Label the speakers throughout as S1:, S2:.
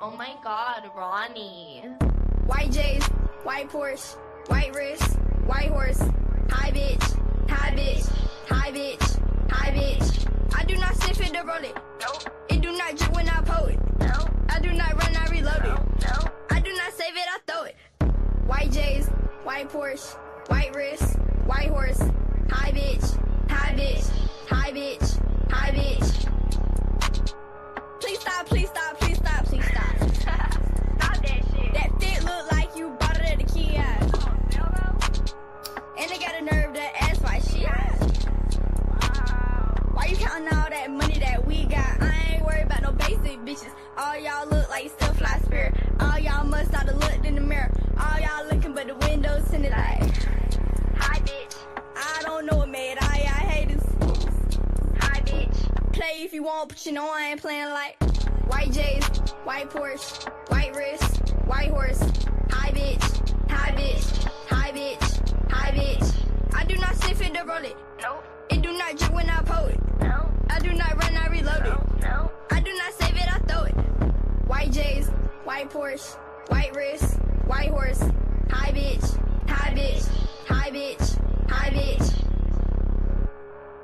S1: Oh my god, Ronnie.
S2: White J's, white Porsche, white wrist, white horse, high bitch, high bitch, high bitch, high bitch. I do not sniff it to roll it.
S1: Nope,
S2: It do not drip when I pull it.
S1: no,
S2: I do not run, I reload it.
S1: no.
S2: I do not save it, I throw it. White J's, white Porsche, white wrist, white horse, high bitch, high bitch, high bitch, high bitch. Please stop, please stop,
S1: that
S2: money that we got? I ain't worried about no basic bitches. All y'all look like still fly spirit. All y'all must have looked in the mirror. All y'all looking but the windows in the light.
S1: Hi, bitch.
S2: I don't know what made I, I hate this.
S1: Hi, bitch.
S2: Play if you want, but you know I ain't playing like white J's, white Porsche, white wrist, white horse, high bitch, high bitch, high bitch, high bitch. I do not sniff it to roll it.
S1: Nope,
S2: It do not drip when I pull it.
S1: No,
S2: I do not run, I reload
S1: no,
S2: it.
S1: no.
S2: I do not save it, I throw it. White J's, white Porsche, white wrist, white horse, high bitch, high bitch, high bitch, high bitch.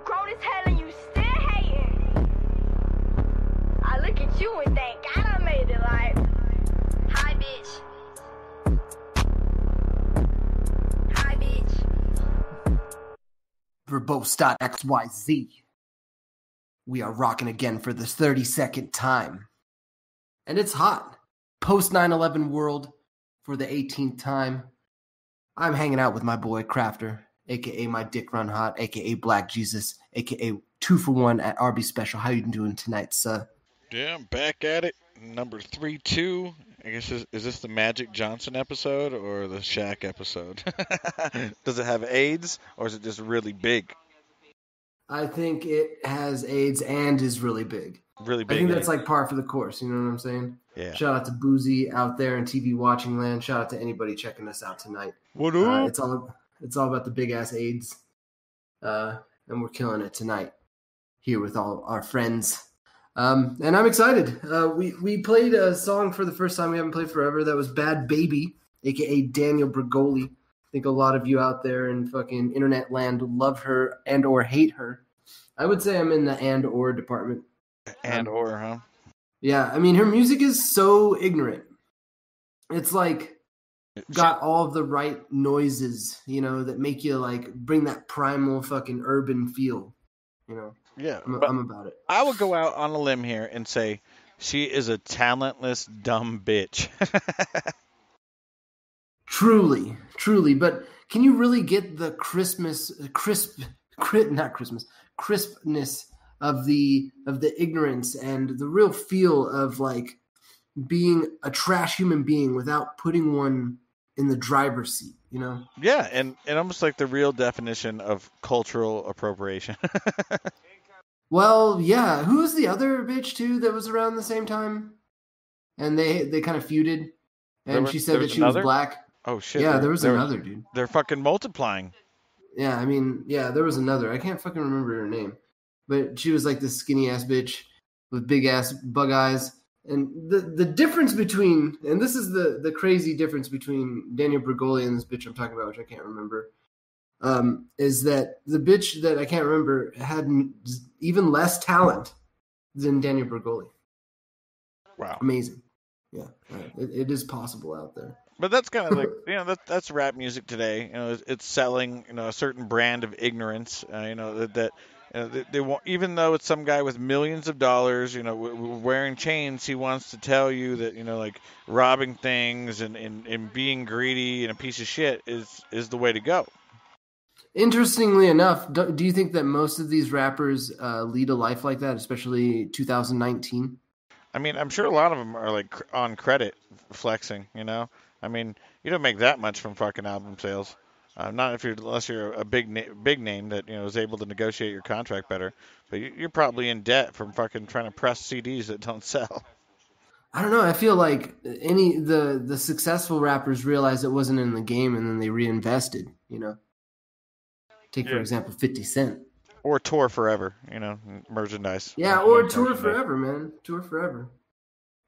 S1: Grown as hell and you still hating. I look at you and thank God I made it like. Hi, bitch. Hi, bitch.
S3: verbose.xyz. We are rocking again for the 32nd time. And it's hot. Post 9 11 world for the 18th time. I'm hanging out with my boy Crafter, aka my Dick Run Hot, aka Black Jesus, aka two for one at RB Special. How you doing tonight, sir?
S4: Yeah, I'm back at it. Number three, two. I guess is, is this the Magic Johnson episode or the Shaq episode? Does it have AIDS or is it just really big?
S3: I think it has AIDS and is really big.
S4: Really big.
S3: I
S4: think
S3: that's like par for the course. You know what I'm saying?
S4: yeah.
S3: Shout out to Boozy out there in TV watching land. Shout out to anybody checking us out tonight.
S4: What
S3: Uh, it's all it's all about the big ass AIDS, uh, and we're killing it tonight here with all our friends. Um, and I'm excited. Uh, we we played a song for the first time we haven't played forever. That was "Bhad Bhabie," aka Danielle Bregoli. I think a lot of you out there in fucking internet land love her and or hate her. I would say I'm in the and or department.
S4: and or, huh?
S3: Yeah, I mean her music is so ignorant. It's like got all of the right noises, you know, that make you like bring that primal fucking urban feel. You know,
S4: yeah.
S3: I'm, I'm about it.
S4: I would go out on a limb here and say she is a talentless dumb bitch.
S3: Truly, truly. But can you really get the Christmas, uh, crisp, cri- not Christmas, crispness of the of the ignorance and the real feel of like being a trash human being without putting one in the driver's seat? You know.
S4: yeah, and, and almost like the real definition of cultural appropriation.
S3: Well, yeah. Who was the other bitch too that was around the same time? And they they kind of feuded, and
S4: was-
S3: she said that she was black.
S4: Oh shit.
S3: yeah, there was another dude.
S4: They're fucking multiplying.
S3: Yeah, I mean, yeah, there was another. I can't fucking remember her name, but she was like this skinny ass bitch with big ass bug eyes. And the the difference between and this is the the crazy difference between Danielle Bregoli and this bitch I'm talking about, which I can't remember, um, is that the bitch that I can't remember had even less talent than Danielle Bregoli.
S4: Wow.
S3: Amazing, yeah, right. it, it is possible out there.
S4: But that's kind of like you know that that's rap music today. You know, it's, it's selling you know a certain brand of ignorance. Uh, you know that that you know, they, they want even though it's some guy with millions of dollars, you know, w- w- wearing chains, he wants to tell you that you know like robbing things and, and, and being greedy and a piece of shit is is the way to go.
S3: Interestingly enough, do, do you think that most of these rappers uh, lead a life like that, especially 2019?
S4: I mean, I'm sure a lot of them are like cr- on credit flexing. You know, I mean, you don't make that much from fucking album sales. Uh, not if you're unless you're a big na- big name that you know is able to negotiate your contract better. But you- you're probably in debt from fucking trying to press CDs that don't sell.
S3: I don't know. I feel like any the the successful rappers realized it wasn't in the game, and then they reinvested. You know, take for
S4: Yeah.
S3: example 50 Cent.
S4: Or tour forever, you know, merchandise.
S3: Yeah, or tour forever, man. Tour forever.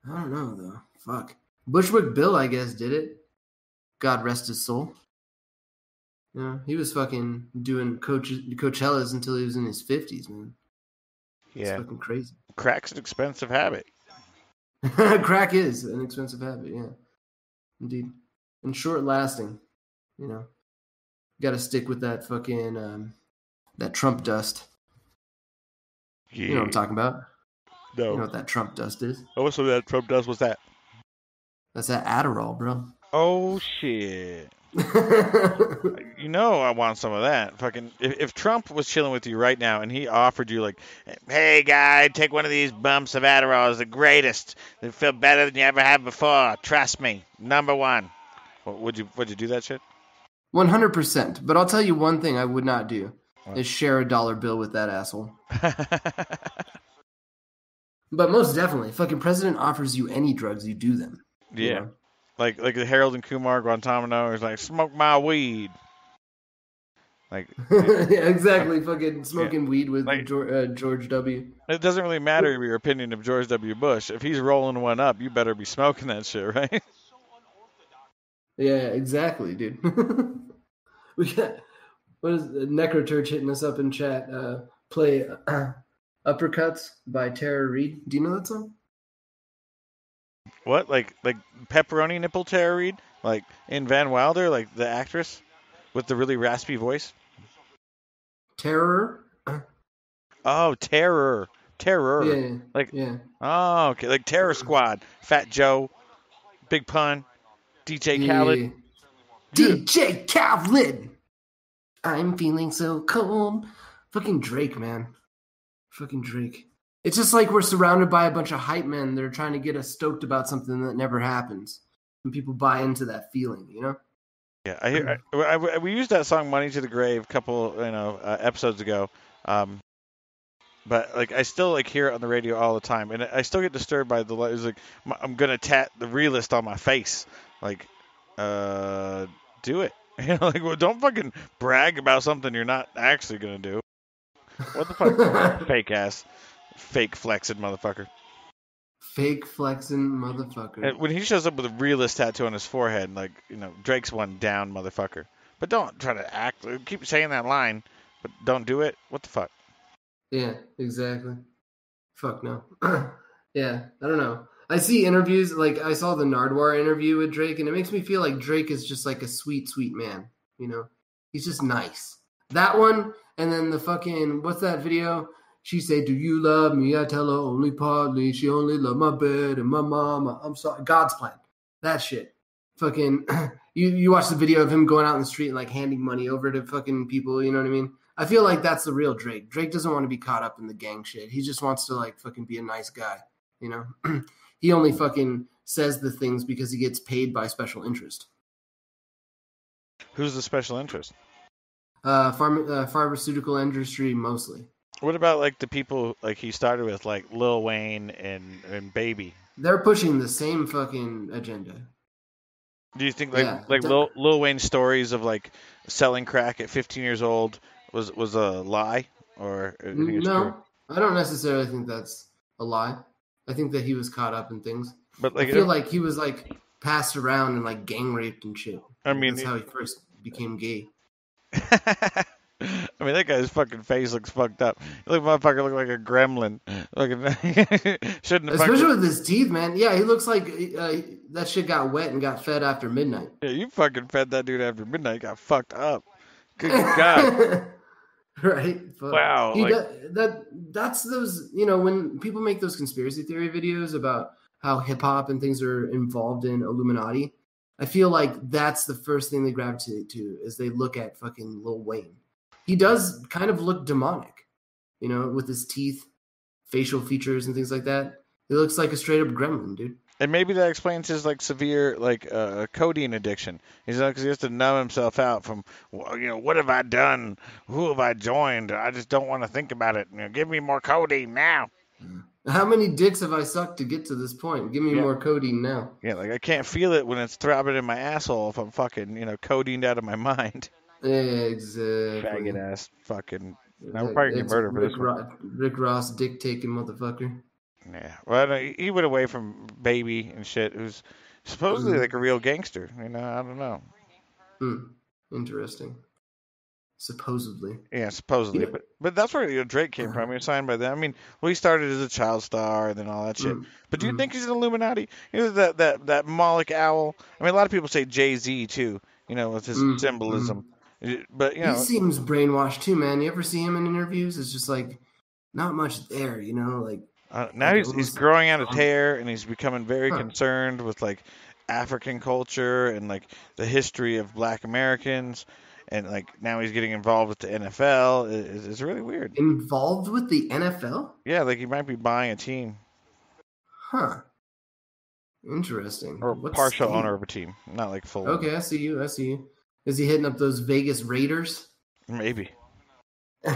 S3: I don't know though. fuck. Bushwick Bill, I guess, did it. God rest his soul. Yeah, he was fucking doing Coach Coachellas until he was in his fifties, man. It's
S4: Yeah,
S3: fucking crazy.
S4: crack's an expensive habit.
S3: Crack is an expensive habit, yeah. Indeed. And short lasting. You know. Gotta stick with that fucking um that Trump dust.
S4: Yeah.
S3: You know what I'm talking about?
S4: no.
S3: You know what that Trump dust is?
S4: Oh, so that Trump dust was that?
S3: That's that Adderall, bro.
S4: Oh shit. You know I want some of that. Fucking if, if Trump was chilling with you right now and he offered you like, hey guy, take one of these bumps of Adderall, it's the greatest. They feel better than you ever have before. Trust me, number one. Would you would you do that shit?
S3: One hundred percent. But I'll tell you one thing I would not do is share a dollar bill with that asshole. But most definitely, fucking president offers you any drugs, you do them. You
S4: yeah,
S3: know?
S4: like like the Harold and Kumar Guantanamo is like smoke my weed. Like
S3: yeah, exactly. Fucking smoking weed with
S4: Like-
S3: George, uh, George W.
S4: it doesn't really matter your opinion of George W. Bush. If he's rolling one up, you better be smoking that shit, right?
S3: Yeah, exactly, dude. we got what is Necroturch hitting us up in chat? Uh, play uh, "Uppercuts" by Tara Reid. Do you know that song?
S4: What? Like like pepperoni nipple Tara Reid? Like in Van Wilder, like the actress with the really raspy voice?
S3: Terror.
S4: Oh, Terror. Terror.
S3: Yeah,
S4: Like
S3: yeah.
S4: oh, okay, like Terror Squad. Fat Joe, Big Pun, DJ Khaled.
S3: Yeah. DJ Khaled. I'm feeling so cold. Fucking Drake, man. Fucking Drake. It's just like we're surrounded by a bunch of hype men that are trying to get us stoked about something that never happens. And people buy into that feeling, you know?
S4: Yeah, I hear. I, I- we used that song "Money to the Grave" a couple, you know, uh, episodes ago. Um, but like, I still like hear it on the radio all the time, and I still get disturbed by the. It's like I'm gonna tat the realist on my face. Like, uh, do it. You know, like, well, don't fucking brag about something you're not actually gonna do. What the fuck, fake ass, fake flexing motherfucker.
S3: Fake flexing motherfucker.
S4: And when he shows up with a realist tattoo on his forehead, like you know, Drake's one down, motherfucker. But don't try to act. Uh, keep saying that line, but don't do it. What the fuck?
S3: Yeah, exactly. Fuck no. yeah, I don't know. I see interviews like I saw the Nardwuar interview with Drake, and it makes me feel like Drake is just like a sweet, sweet man. You know, he's just nice. That one, and then the fucking what's that video? She say, "Do you love me?" I tell her only partly. She only love my bed and my mama. I'm sorry, God's plan. That shit. Fucking, you you watch the video of him going out in the street and like handing money over to fucking people. You know what I mean? I feel like that's the real Drake. Drake doesn't want to be caught up in the gang shit. He just wants to like fucking be a nice guy, you know? he only fucking says the things because he gets paid by special interest.
S4: Who's the special interest?
S3: Uh, pharma, uh pharmaceutical industry mostly.
S4: What about like the people like he started with, like Lil Wayne and and Baby?
S3: They're pushing the same fucking agenda.
S4: Do you think like
S3: Yeah,
S4: like Lil, Lil Wayne's stories of like selling crack at 15 years old was was a lie or do you think it's
S3: no,
S4: true?
S3: I don't necessarily think that's a lie. I think that he was caught up in things.
S4: But like, I
S3: feel like he was like passed around and like gang raped and shit.
S4: I mean,
S3: that's how he first became gay.
S4: I mean, that guy's fucking face looks fucked up. Look, motherfucker, look like a gremlin. Looking, shouldn't have.
S3: Especially
S4: Fucking,
S3: with his teeth, man. Yeah, he looks like uh, that shit got wet and got fed after midnight.
S4: yeah, you fucking fed that dude after midnight. Got fucked up. Good God.
S3: right? Fuck.
S4: Wow,
S3: He
S4: like-
S3: do- that that's those. You know, when people make those conspiracy theory videos about how hip hop and things are involved in Illuminati, I feel like that's the first thing they gravitate to is they look at fucking Lil Wayne. He does kind of look demonic, you know, with his teeth, facial features, and things like that. He looks like a straight up gremlin, dude.
S4: And maybe that explains his like severe like uh, codeine addiction. He's like, 'cause he has to numb himself out from, you know, what have I done? Who have I joined? I just don't want to think about it. You know, give me more codeine now.
S3: How many dicks have I sucked to get to this point? Give me
S4: Yeah.
S3: more codeine now.
S4: Yeah, like I can't feel it when it's throbbing in my asshole if I'm fucking, you know, codined out of my mind.
S3: Yeah, exactly.
S4: Faggot ass fucking. Now we're probably gonna murdered for
S3: Rick,
S4: this one.
S3: Rick Ross dick taking motherfucker.
S4: Yeah, well, no, he went away from Baby and shit. Who's supposedly
S3: Mhm.
S4: like a real gangster. You know, I don't know.
S3: Hmm. Interesting. Supposedly.
S4: Yeah, supposedly,
S3: Yeah.
S4: but but that's where you know, Drake came from. He was signed by them. I mean, well, he started as a child star and then all that shit.
S3: Mm,
S4: But do you
S3: mhm.
S4: think he's an Illuminati? You know that that that Moloch owl. I mean, a lot of people say Jay Z too. You know, with his
S3: Mm,
S4: symbolism. But you know,
S3: he seems brainwashed too, man. You ever see him in interviews? It's just like not much there, you know. Like
S4: uh, now
S3: like
S4: he's he's growing out his hair and he's becoming very
S3: Huh.
S4: concerned with like African culture and like the history of Black Americans. And like now he's getting involved with the NFL. It's, it's really weird.
S3: involved with the NFL?
S4: Yeah, like he might be buying a team
S3: Huh. Interesting.
S4: or
S3: What
S4: partial
S3: state?
S4: owner of a team, not like full.
S3: Okay, I see you. I see you. Is he hitting up those Vegas Raiders?
S4: Maybe.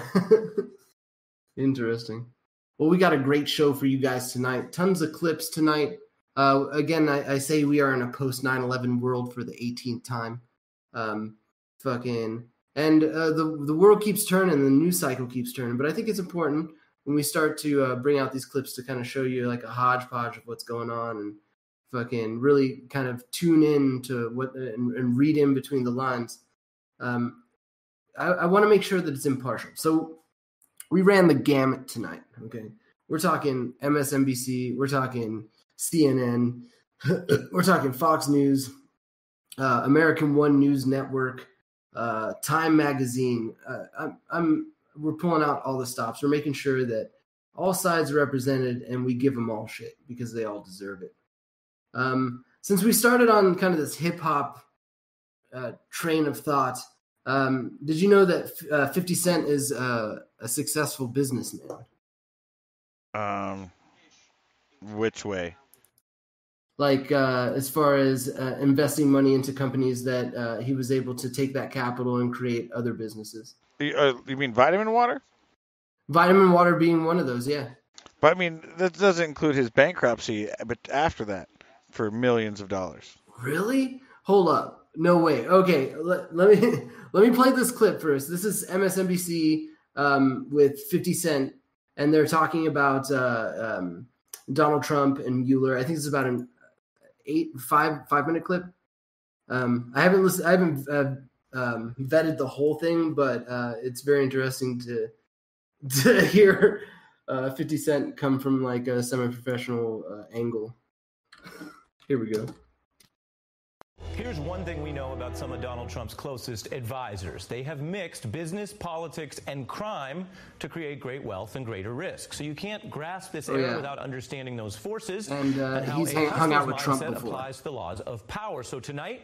S3: Interesting. Well, we got a great show for you guys tonight. Tons of clips tonight. Uh, again, I, I say we are in a post 9 11 world for the 18th time. Um, fucking. And uh, the, the world keeps turning, the news cycle keeps turning. But I think it's important when we start to uh, bring out these clips to kind of show you like a hodgepodge of what's going on and fucking really kind of tune in to what and, and read in between the lines. Um, I, I want to make sure that it's impartial. So we ran the gamut tonight. Okay, we're talking MSNBC, we're talking CNN, we're talking Fox News, uh, American One News Network, uh, Time Magazine. Uh, I'm, I'm we're pulling out all the stops. We're making sure that all sides are represented, and we give them all shit because they all deserve it. Um, since we started on kind of this hip hop uh, train of thought, um, did you know that uh, 50 Cent is uh, a successful businessman?
S4: Um, which way?
S3: Like, uh, as far as uh, investing money into companies that uh, he was able to take that capital and create other businesses.
S4: You, you mean vitamin water?
S3: Vitamin water being one of those, yeah.
S4: But I mean, that doesn't include his bankruptcy. But after that, for millions of dollars.
S3: Really? Hold up. No way. Okay, let, let me let me play this clip first. This is MSNBC um, with 50 Cent, and they're talking about uh, um, Donald Trump and Mueller. I think it's about an eight five five minute clip. Um, I haven't listened. I haven't uh, um, vetted the whole thing, but uh, it's very interesting to to hear uh, 50 Cent come from like a semi-professional uh, angle. Here we go.
S5: Here's one thing we know about some of Donald Trump's closest advisors. They have mixed business, politics, and crime to create great wealth and greater risk. So you can't grasp this
S3: Oh,
S5: era
S3: yeah.
S5: without understanding those forces
S3: And, uh,
S5: how
S3: he's
S5: a
S3: hung out with Trump before.
S5: applies to the laws of power. So tonight,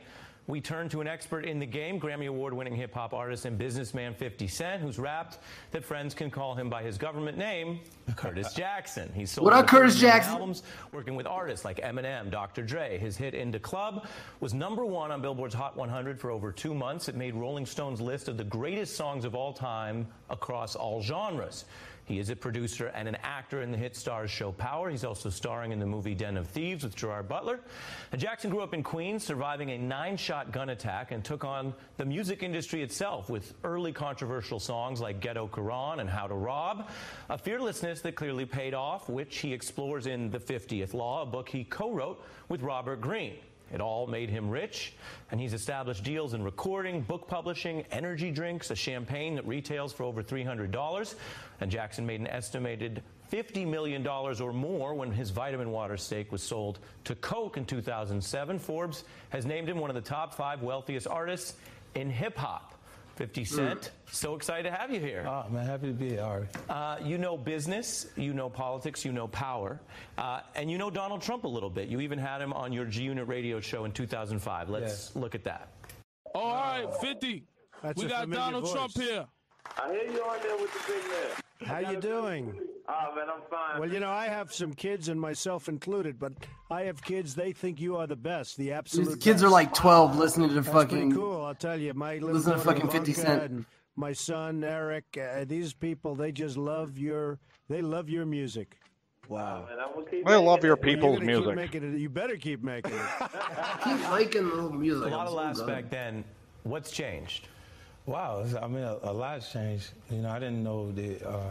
S5: we turn to an expert in the game, Grammy Award winning hip hop artist and businessman 50 Cent, who's rapped that friends can call him by his government name, Curtis Jackson. He's sold
S3: What up, Curtis
S5: 30 million
S3: Jackson?
S5: albums, working with artists like Eminem, Dr. Dre. His hit In da Club was number one on Billboard's Hot 100 for over two months. It made Rolling Stone's list of the greatest songs of all time across all genres. He is a producer and an actor in the hit Starz show Power. He's also starring in the movie Den of Thieves with Gerard Butler. Jackson grew up in Queens, surviving a nine shot gun attack, and took on the music industry itself with early controversial songs like Ghetto Quran and How to Rob. A fearlessness that clearly paid off, which he explores in The 50th Law, a book he co wrote with Robert Greene. It all made him rich, and he's established deals in recording, book publishing, energy drinks, a champagne that retails for over $300. And Jackson made an estimated $50 million or more when his vitamin water stake was sold to Coke in 2007. Forbes has named him one of the top five wealthiest artists in hip hop. 50 Cent, so excited to have you here.
S6: Oh, man, happy to be here, Ari.
S5: Uh, you know business, you know politics, you know power, uh, and you know Donald Trump a little bit. You even had him on your G Unit radio show in 2005. Let's look at that.
S7: Oh, all right, 50.
S6: That's
S7: we got Donald
S6: voice.
S7: Trump here.
S8: I hear you on there with the big man.
S6: How you doing?
S8: Oh man, I'm fine.
S6: Well, you know, I have some kids, and myself included, but I have kids. They think you are the best, the absolute.
S3: These kids are like 12 listening to
S6: That's
S3: fucking.
S6: cool. I'll tell you, my little
S3: Listen to fucking 50
S6: Ivanka
S3: Cent.
S6: and my son Eric. Uh, these people, they just love your. They love your music. Wow.
S8: Man, I'm gonna keep
S4: I love your
S8: it.
S6: Well,
S4: people's
S6: you're gonna keep
S4: music.
S6: making it. You better keep making it.
S3: keep liking the music.
S5: A lot
S3: I'm
S5: of
S3: so
S5: laughs back then. What's changed?
S9: Wow, I mean, a, a lot's changed. You know, I didn't know that uh,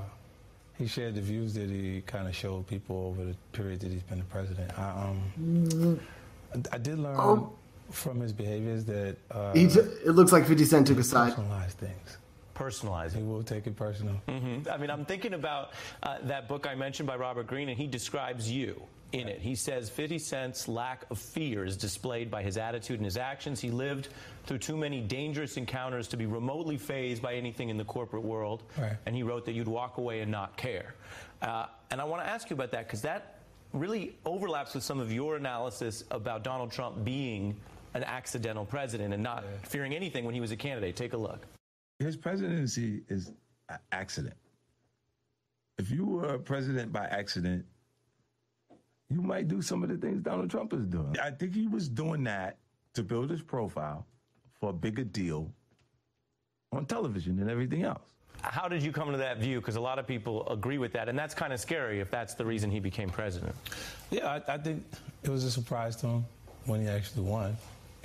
S9: he shared the views that he kind of showed people over the period that he's been the president. I, um, I did learn
S3: Oh.
S9: from his behaviors that uh,
S3: He t- it looks like 50 Cent took a side.
S9: personalized things.
S5: Personalizing.
S9: He will take it personal.
S5: Mhm. I mean, I'm thinking about uh, that book I mentioned by Robert Greene, and he describes you in it. He says 50 Cent's lack of fear is displayed by his attitude and his actions. He lived through too many dangerous encounters to be remotely phased by anything in the corporate world.
S9: Right.
S5: And he wrote that you'd walk away and not care. Uh, and I want to ask you about that because that really overlaps with some of your analysis about Donald Trump being an accidental president and not fearing anything when he was a candidate. Take a look.
S10: His presidency is an accident. If you were a president by accident, you might do some of the things Donald Trump is doing. I think he was doing that to build his profile for a bigger deal on television and everything else.
S5: How did you come to that view? Because a lot of people agree with that, and that's kind of scary if that's the reason he became president.
S9: Yeah, I, I think it was a surprise to him when he actually won.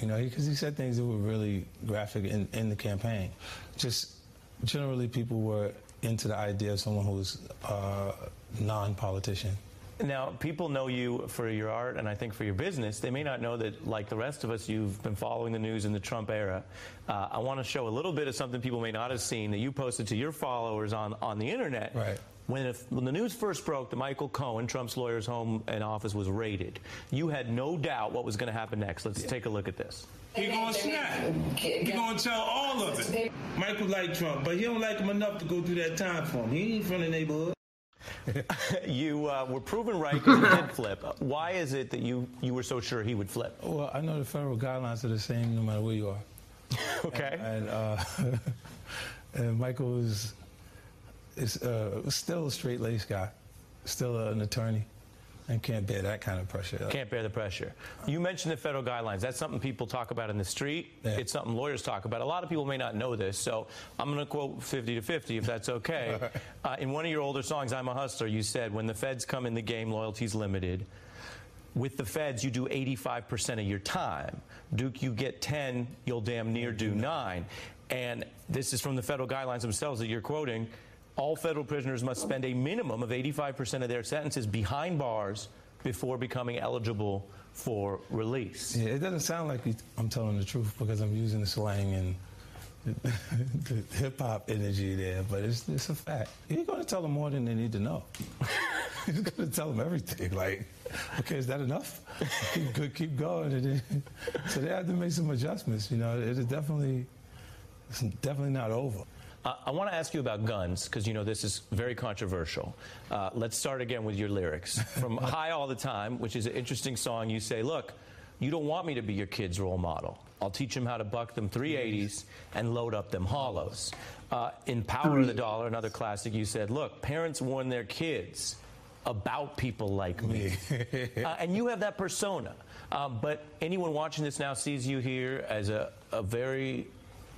S9: You know, because he, said things that were really graphic in, in the campaign. Just generally, people were into the idea of someone who's uh, non-politician.
S5: Now, people know you for your art and I think for your business. They may not know that, like the rest of us, you've been following the news in the Trump era. Uh, I want to show a little bit of something people may not have seen that you posted to your followers on, on the internet.
S9: Right.
S5: When, if, when the news first broke that Michael Cohen, Trump's lawyer's home and office, was raided, you had no doubt what was going to happen next. Let's take a look at this.
S11: He gonna snap. He gonna tell all of it. Michael like Trump, but he don't like him enough to go through that time for him. He ain't from the neighborhood.
S5: you uh, were proven right because he did flip. Why is it that you, you were so sure he would flip?
S9: Well, I know the federal guidelines are the same no matter where you are.
S5: Okay.
S9: And, uh, and Michael is, is uh, still a straight laced guy, still an attorney, and can't bear that kind of pressure.
S5: Can't bear the pressure. You mentioned the federal guidelines. That's something people talk about in the street. It's something lawyers talk about. A lot of people may not know this, so I'm going to quote 50 to 50 if that's okay. uh, in one of your older songs, I'm a Hustler, you said, when the feds come in the game, loyalty's limited. With the feds, you do 85% of your time. Duke, you get 10, you'll damn near do 9. And this is from the federal guidelines themselves that you're quoting. All federal prisoners must spend a minimum of 85% of their sentences behind bars before becoming eligible for release.
S9: Yeah, it doesn't sound like I'm telling the truth because I'm using the slang and the, hip hop energy there, but it's, it's a fact. You're going to tell them more than they need to know. You're going to tell them everything. Like, okay, is that enough? keep keep going. Then, so they have to make some adjustments. You know, it is definitely, it's definitely not over.
S5: Uh, I want to ask you about guns because you know this is very controversial. Uh, let's start again with your lyrics. From High All the Time, which is an interesting song, you say, Look, you don't want me to be your kid's role model. I'll teach him how to buck them 380s and load up them hollows. Uh, in Power of the Dollar, another classic, you said, Look, parents warn their kids about people like me. uh, and you have that persona. Um, but anyone watching this now sees you here as a, a very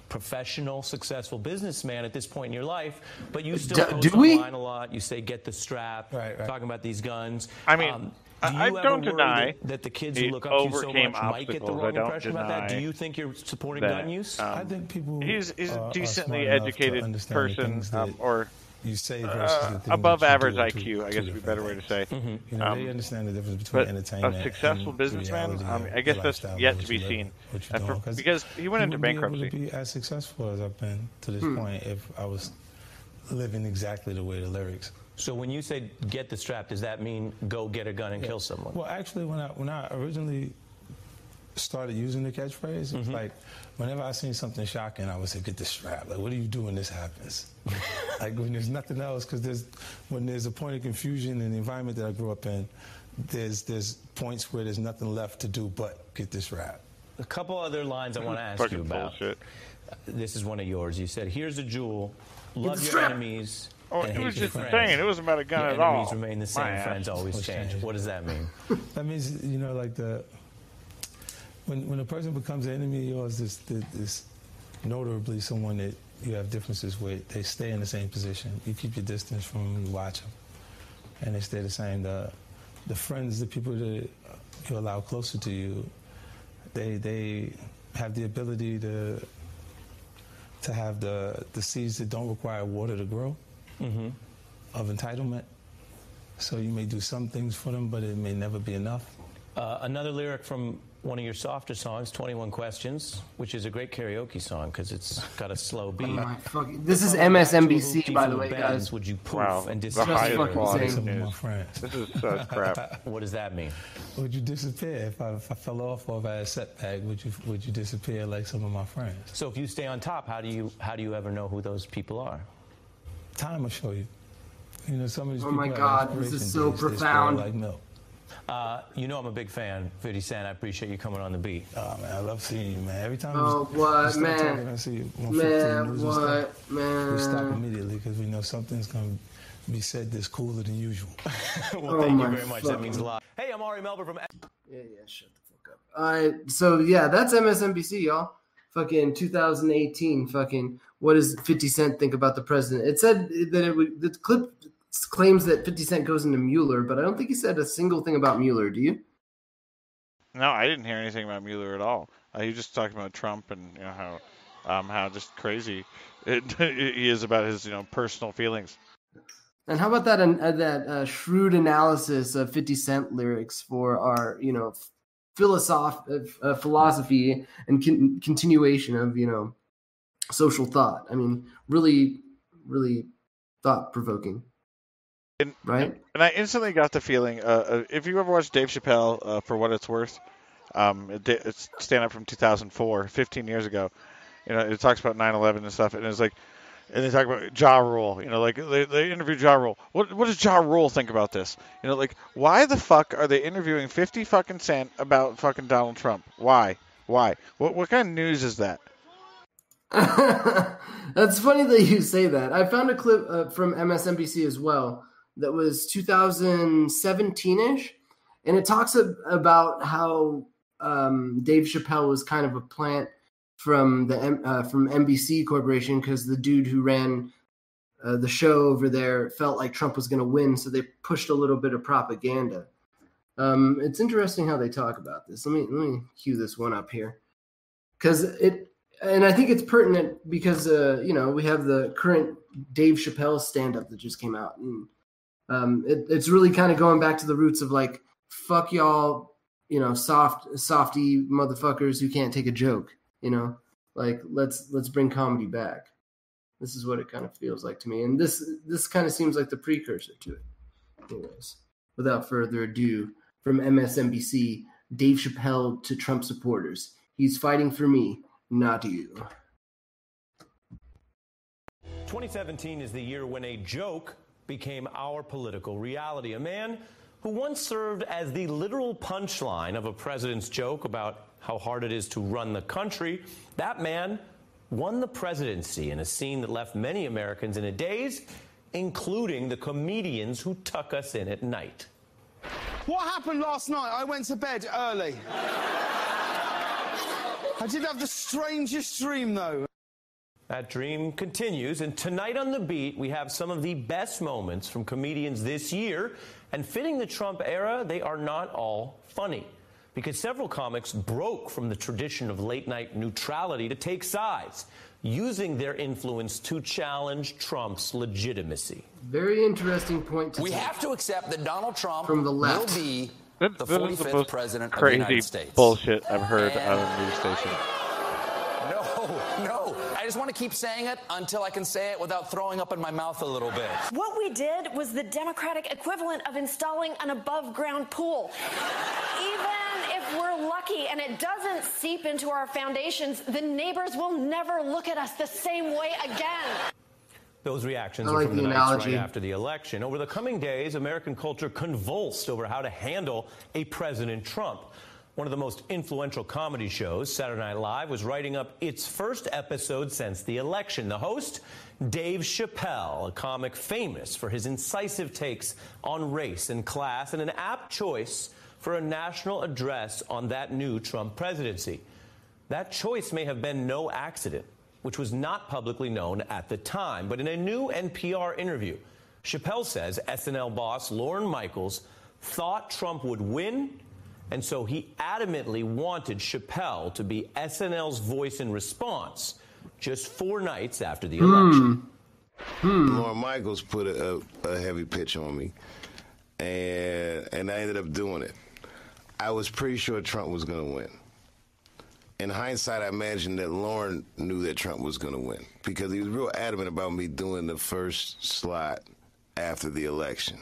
S5: professional, successful businessman at this point in your life, but you still
S3: Do-
S5: post
S3: do we?
S5: online a lot. You say, "Get the strap," right talking about these guns.
S4: I mean,
S5: Um,
S4: I-
S5: do
S4: I
S5: you ever
S4: don't
S5: worry
S4: deny
S5: that, that the kids who look up to you so
S4: overcame
S5: much might get the.
S4: I
S5: wrong impression about that? Do you think you're supporting
S4: that,
S5: gun use?
S4: um,
S9: I think people.
S4: he's he's
S9: are-
S4: a
S9: are
S4: decently
S9: smart enough to
S4: educated
S9: understand
S4: person, um, or
S9: you say
S4: uh,
S9: versus the things
S4: above
S9: that you
S4: average
S9: do
S4: IQ,
S9: two-
S4: I
S9: two
S4: guess would be a better way to say.
S9: You know,
S4: Um,
S9: they understand the difference between
S4: but
S9: entertainment
S4: a successful
S9: and
S4: businessman, um, I guess that's
S9: lifestyle
S4: yet to be
S9: live,
S4: seen.
S9: what you
S4: And
S9: doing,
S4: for-
S9: 'cause
S4: he went
S9: you
S4: into
S9: wouldn't be able
S4: bankruptcy.
S9: to be as successful as I've been to this
S5: Hmm.
S9: point if I was living exactly the way the lyrics.
S5: So when you say "get the strap," does that mean go get a gun and kill someone?
S9: Well, actually, when I when I originally started using the catchphrase,
S5: Mm-hmm.
S9: it's like whenever I seen something shocking, I would say, "Get the strap." Like, what do you do when this happens? like when there's nothing else, because there's when there's a point of confusion in the environment that I grew up in, there's there's points where there's nothing left to do but get this rap.
S5: A couple other lines I want to ask you about.
S4: bullshit.
S5: This is one of yours. You said, "Here's a jewel. Love your enemies."
S4: Oh,
S5: and
S4: it was just
S5: friends.
S4: saying. It wasn't about a gun
S5: Your
S4: at all.
S5: enemies remain the same.
S4: My.
S5: Friends always
S9: Always
S5: change.
S9: change.
S5: What does that mean?
S9: That means you know, like the when when a person becomes an enemy of yours, this this notably someone that you have differences with. They stay in the same position. You keep your distance from them. You watch them, and they stay the same. The the friends, the people that you allow closer to you, they they have the ability to to have the the seeds that don't require water to grow.
S5: Mm-hmm.
S9: of entitlement. So you may do some things for them, but it may never be enough.
S5: Uh, another lyric from one of your softer songs, 21 Questions, which is a great karaoke song because it's got a slow beat.
S3: Oh my this is MSNBC, by the way, guys.
S5: Would you poof
S4: Wow,
S5: and
S4: the
S5: disappear?
S4: highest
S3: fucking
S4: quality
S3: same.
S9: Some of my
S4: news. This is such crap.
S5: What does that mean?
S9: Would you disappear if I, if I fell off or if I had a setback? Would you would you disappear like some of my friends?
S5: So if you stay on top, how do you how do you ever know who those people are?
S9: Time will show you. You know, some of these
S3: Oh
S9: people
S3: my
S9: have
S3: God, this is so.
S9: They spill
S3: profound.
S9: like milk.
S5: Uh, you know I'm a big fan, 50 Cent. I appreciate you coming on the beat.
S9: Oh man, I love seeing you, man. Every time
S3: Oh,
S9: you,
S3: what,
S9: you start
S3: man?
S9: talking, I see you on 15
S3: Man,
S9: news and
S3: what,
S9: stuff. We stop immediately because we know something's going to be said that's cooler than usual.
S5: well,
S3: Oh
S5: thank you very much. That means a lot. Hey, I'm Ari Melber from.
S3: Yeah, yeah, shut the fuck up. All right, so yeah, that's MSNBC, y'all. Fucking 2018. Fucking, what does 50 Cent think about the president? It said that it would. The clip claims that 50 Cent goes into Mueller, but I don't think he said a single thing about Mueller. Do you?
S4: No, I didn't hear anything about Mueller at all. Uh, he just talking about Trump and you know how um, how just crazy it, he is about his you know personal feelings.
S3: And how about that? Uh, that uh, shrewd analysis of 50 Cent lyrics for our, you know, philosoph- uh, philosophy and con- continuation of, you know, social thought. I mean, really, really thought provoking.
S4: And,
S3: Right?
S4: And I instantly got the feeling. Uh, uh, if you ever watched Dave Chappelle, uh, for what it's worth, um, it, it's stand up from 2004, 15 years ago. You know, it talks about 9/11 and stuff, and it's like, and they talk about Ja Rule. You know, like they, they interview Ja Rule. What what does Ja Rule think about this? You know, like why the fuck are they interviewing 50 fucking cent about fucking Donald Trump? Why? Why? What what kind of news is that?
S3: That's funny that you say that. I found a clip uh, from MSNBC as well that was 2017 ish, and it talks ab- about how um, Dave Chappelle was kind of a plant from the uh, from NBC Corporation because the dude who ran uh, the show over there felt like Trump was going to win, so they pushed a little bit of propaganda. Um, it's interesting how they talk about this. Let me let me cue this one up here because it and I think it's pertinent because uh, you know we have the current Dave Chappelle stand up that just came out, and um, it, it's really kind of going back to the roots of like fuck y'all, you know, soft softy motherfuckers who can't take a joke, you know, like let's let's bring comedy back. This is what it kind of feels like to me, and this this kind of seems like the precursor to it. Anyways, without further ado, from MSNBC, Dave Chappelle to Trump supporters, he's fighting for me, not you.
S5: 2017 is the year when a joke became our political reality. A man who once served as the literal punchline of a president's joke about how hard it is to run the country, that man won the presidency in a scene that left many Americans in a daze, including the comedians who tuck us in at night.
S12: What happened last night? I went to bed early. I did have the strangest dream, though.
S5: That dream continues, and tonight on The Beat, we have some of the best moments from comedians this year. And fitting the Trump era, they are not all funny. Because several comics broke from the tradition of late night neutrality to take sides, using their influence to challenge Trump's legitimacy.
S3: Very interesting point. To
S13: We
S3: take.
S13: have to accept that Donald Trump
S3: From the left.
S13: will be
S4: That,
S13: the
S4: that is the
S13: 45th
S4: most
S13: president of the United States.
S4: bullshit I've heard out of a news station.
S13: No, no. I just want to keep saying it until I can say it without throwing up in my mouth a little bit.
S14: What we did was the Democratic equivalent of installing an above ground pool. Even if we're lucky and it doesn't seep into our foundations, the neighbors will never look at us the same way again.
S5: Those reactions
S3: I
S5: are from
S3: the
S5: the, nights
S3: analogy.
S5: right after the election. Over the coming days, American culture convulsed over how to handle a President Trump. One of the most influential comedy shows, Saturday Night Live, was writing up its first episode since the election. The host, Dave Chappelle, a comic famous for his incisive takes on race and class, and an apt choice for a national address on that new Trump presidency. That choice may have been no accident, which was not publicly known at the time. But in a new NPR interview, Chappelle says SNL boss Lorne Michaels thought Trump would win, and so he adamantly wanted Chappelle to be SNL's voice in response just four nights after the hmm. election.
S15: Hmm. Lorne Michaels put a, a, a heavy pitch on me, and and I ended up doing it. I was pretty sure Trump was going to win. In hindsight, I imagine that Lorne knew that Trump was going to win because he was real adamant about me doing the first slot after the election.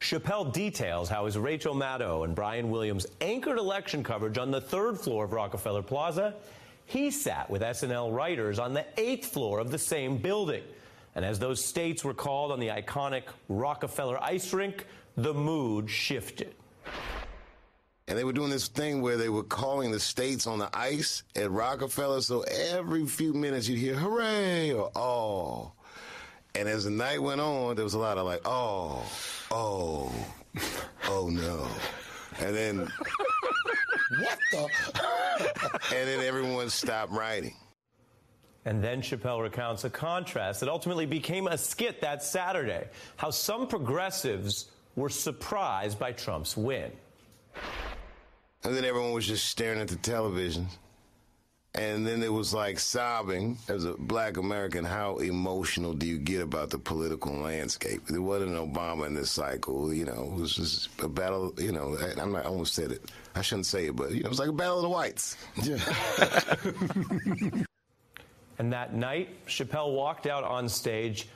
S5: Chappelle details how his Rachel Maddow and Brian Williams anchored election coverage on the third floor of Rockefeller Plaza. He sat with SNL writers on the eighth floor of the same building. And as those states were called on the iconic Rockefeller ice rink, the mood shifted.
S15: And they were doing this thing where they were calling the states on the ice at Rockefeller. So every few minutes you'd hear hooray or oh. And as the night went on, there was a lot of like, oh, oh, oh no. And then, what the? and then everyone stopped writing.
S5: And then Chappelle recounts a contrast that ultimately became a skit that Saturday how some progressives were surprised by Trump's win.
S15: And then everyone was just staring at the television. And then it was like sobbing as a black American. How emotional do you get about the political landscape? There wasn't an Obama in this cycle. You know, it was just a battle. You know, I, I'm not, I almost said it. I shouldn't say it, but you know, it was like a battle of the whites. Yeah.
S5: And that night, Chappelle walked out on stage,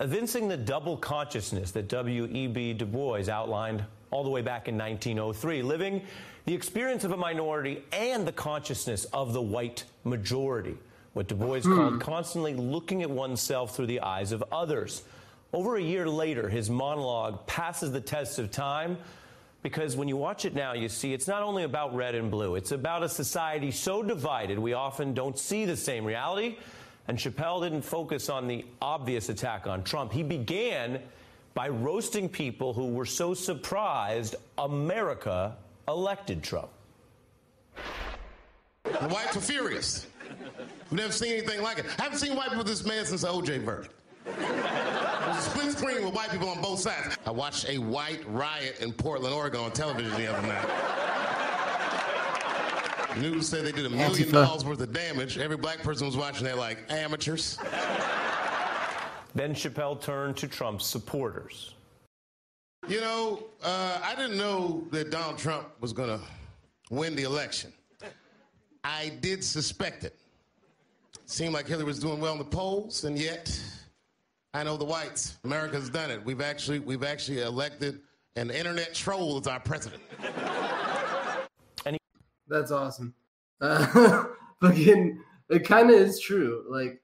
S5: evincing the double consciousness that W.E.B. Du Bois outlined all the way back in 1903, living the experience of a minority and the consciousness of the white majority, what Du Bois
S16: Hmm.
S5: called constantly looking at oneself through the eyes of others. Over a year later, his monologue passes the test of time because when you watch it now, you see it's not only about red and blue, it's about a society so divided we often don't see the same reality. And Chappelle didn't focus on the obvious attack on Trump. He began by roasting people who were so surprised America elected Trump.
S17: The whites are furious. We've never seen anything like it. I haven't seen white people this mad since the OJ verdict. There's a split screen with white people on both sides. I watched a white riot in Portland, Oregon on television the other night. News said they did a million
S3: Antifa.
S17: dollars worth of damage. Every black person was watching that like amateurs.
S5: Then Chappelle turned to Trump's supporters.
S17: You know, uh, I didn't know that Donald Trump was going to win the election. I did suspect it. Seemed like Hillary was doing well in the polls, and yet I know the whites. America's done it. We've actually we've actually elected an internet troll as our president.
S3: That's awesome. Uh, fucking, it kind of is true. Like,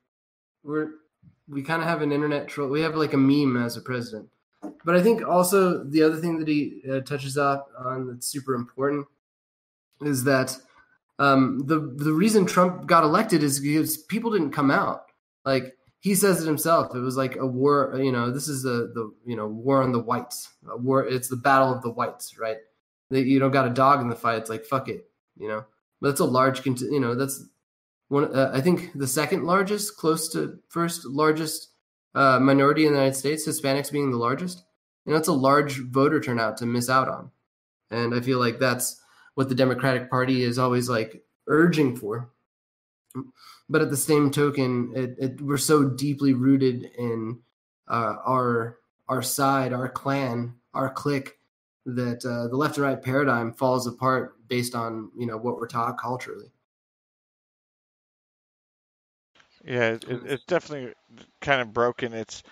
S3: we're we kind of have an internet troll. We have like a meme as a president. But I think also the other thing that he uh, touches up on that's super important is that um, the the reason Trump got elected is because people didn't come out. Like he says it himself. It was like a war. You know, this is the the you know war on the whites. A war. It's the battle of the whites, right? That you don't got a dog in the fight. It's like fuck it, you know. But that's a large. You know, that's one. Uh, I think the second largest, close to first largest uh, minority in the United States. Hispanics being the largest. You know, it's a large voter turnout to miss out on. And I feel like that's what the Democratic Party is always like urging for. But at the same token, it, it we're so deeply rooted in uh, our our side, our clan, our clique, that uh, the left and right paradigm falls apart based on you know what we're taught culturally.
S4: Yeah, it, it- it's definitely kind of broken. It's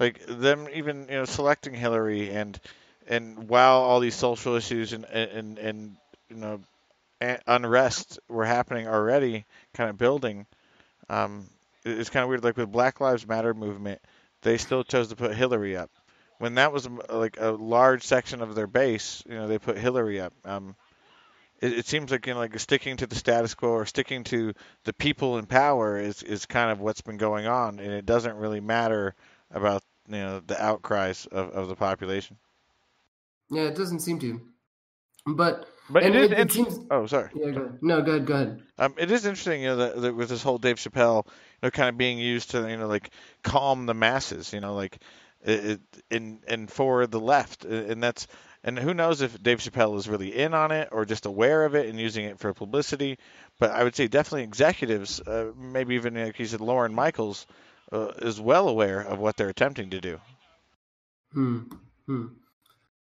S4: like them even you know selecting Hillary and and while all these social issues and and and you know unrest were happening already, kind of building. Um, it's kind of weird. Like with Black Lives Matter movement, they still chose to put Hillary up. When that was um, like a large section of their base, you know, they put Hillary up. Um, it, it seems like you know, like sticking to the status quo or sticking to the people in power is is kind of what's been going on, and it doesn't really matter about you know the outcries of, of the population.
S3: Yeah, it doesn't seem to. But
S4: But
S3: and
S4: it is
S3: it,
S4: int-
S3: seems.
S4: Oh, sorry.
S3: Yeah, go. No, go ahead. Go ahead.
S4: Um, it is interesting, you know, that, that with this whole Dave Chappelle, you know, kind of being used to, you know, like calm the masses, you know, like it, it in and for the left, and that's and who knows if Dave Chappelle is really in on it or just aware of it and using it for publicity. But I would say definitely executives, uh, maybe even like you said, Lorne Michaels, uh, is well aware of what they're attempting to do.
S3: Hmm. Hmm.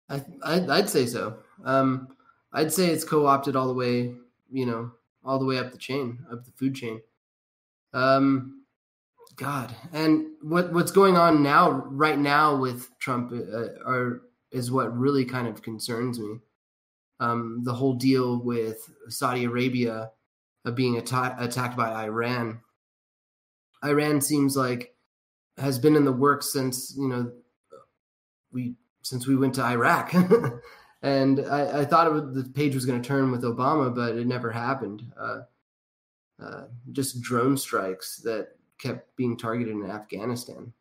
S3: I, I I'd say so. Um, I'd say it's co-opted all the way, you know, all the way up the chain, up the food chain. Um, God, and what what's going on now, right now with Trump, uh, are is what really kind of concerns me. Um, the whole deal with Saudi Arabia uh, being atta- attacked by Iran. Iran seems like has been in the works since you know we since we went to Iraq. and I, I thought would, the page was going to turn with Obama, but it never happened. Uh, uh, just drone strikes that kept being targeted in Afghanistan.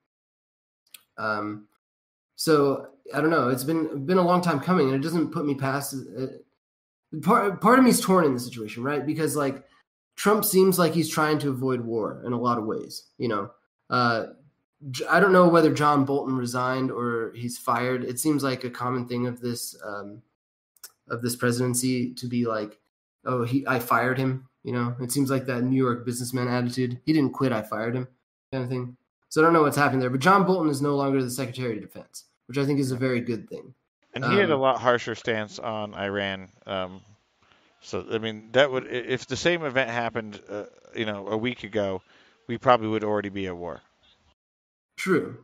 S3: Um, so I don't know. It's been been a long time coming, and it doesn't put me past. Uh, part part of me is torn in the situation, right? Because like Trump seems like he's trying to avoid war in a lot of ways. You know, uh, I don't know whether John Bolton resigned or he's fired. It seems like a common thing of this um, of this presidency to be like, oh, he I fired him. You know, it seems like that New York businessman attitude. He didn't quit, I fired him, kind of thing. So I don't know what's happening there. But John Bolton is no longer the Secretary of Defense, which I think is a very good thing.
S4: And he um, had a um, lot harsher stance on Iran. Um, so I mean, that would if the same event happened, uh, you know, a week ago, we probably would already be at war.
S3: True.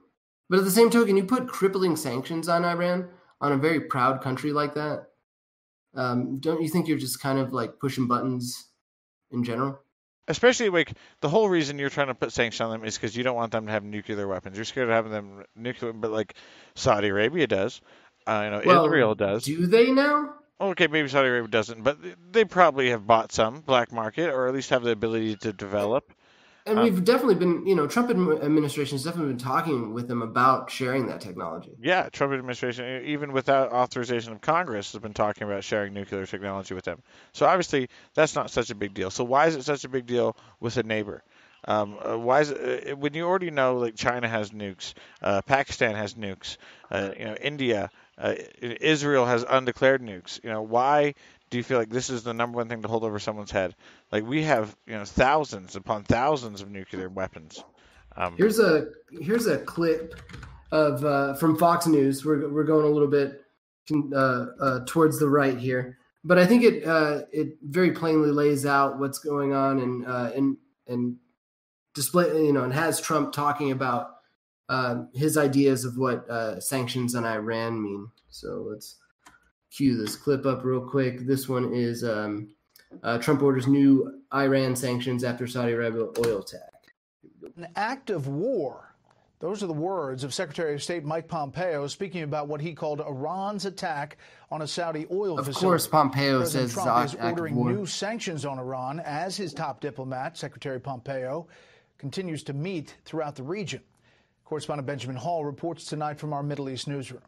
S3: But at the same token, you put crippling sanctions on Iran, on a very proud country like that. Um, don't you think you're just kind of like pushing buttons in general?
S4: Especially like the whole reason you're trying to put sanctions on them is because you don't want them to have nuclear weapons. You're scared of having them nuclear, but like Saudi Arabia does, uh, you know, well, Israel does.
S3: Do they now?
S4: Okay, maybe Saudi Arabia doesn't, but they probably have bought some black market, or at least have the ability to develop.
S3: And um, we've definitely been, you know, Trump administration has definitely been talking with them about sharing that technology.
S4: Yeah, Trump administration, even without authorization of Congress, has been talking about sharing nuclear technology with them. So obviously, that's not such a big deal. So why is it such a big deal with a neighbor? Um, uh, why is it, uh, when you already know like China has nukes, uh, Pakistan has nukes, uh, you know, India, uh, Israel has undeclared nukes. You know, why do you feel like this is the number one thing to hold over someone's head? Like we have, you know, thousands upon thousands of nuclear weapons.
S3: Um, here's a here's a clip of uh, from Fox News. We're we're going a little bit uh, uh, towards the right here, but I think it uh, it very plainly lays out what's going on and uh, and and display you know and has Trump talking about uh, his ideas of what sanctions on Iran mean. So let's cue this clip up real quick. This one is um, uh, Trump orders new Iran sanctions after Saudi Arabia oil attack.
S16: An act of war. Those are the words of Secretary of State Mike Pompeo speaking about what he called Iran's attack on a Saudi oil
S3: of
S16: facility.
S3: Of course, Pompeo
S16: President
S3: says
S16: Trump is ordering new sanctions on Iran as his top diplomat, Secretary Pompeo, continues to meet throughout the region. Correspondent Benjamin Hall reports tonight from our Middle East newsroom.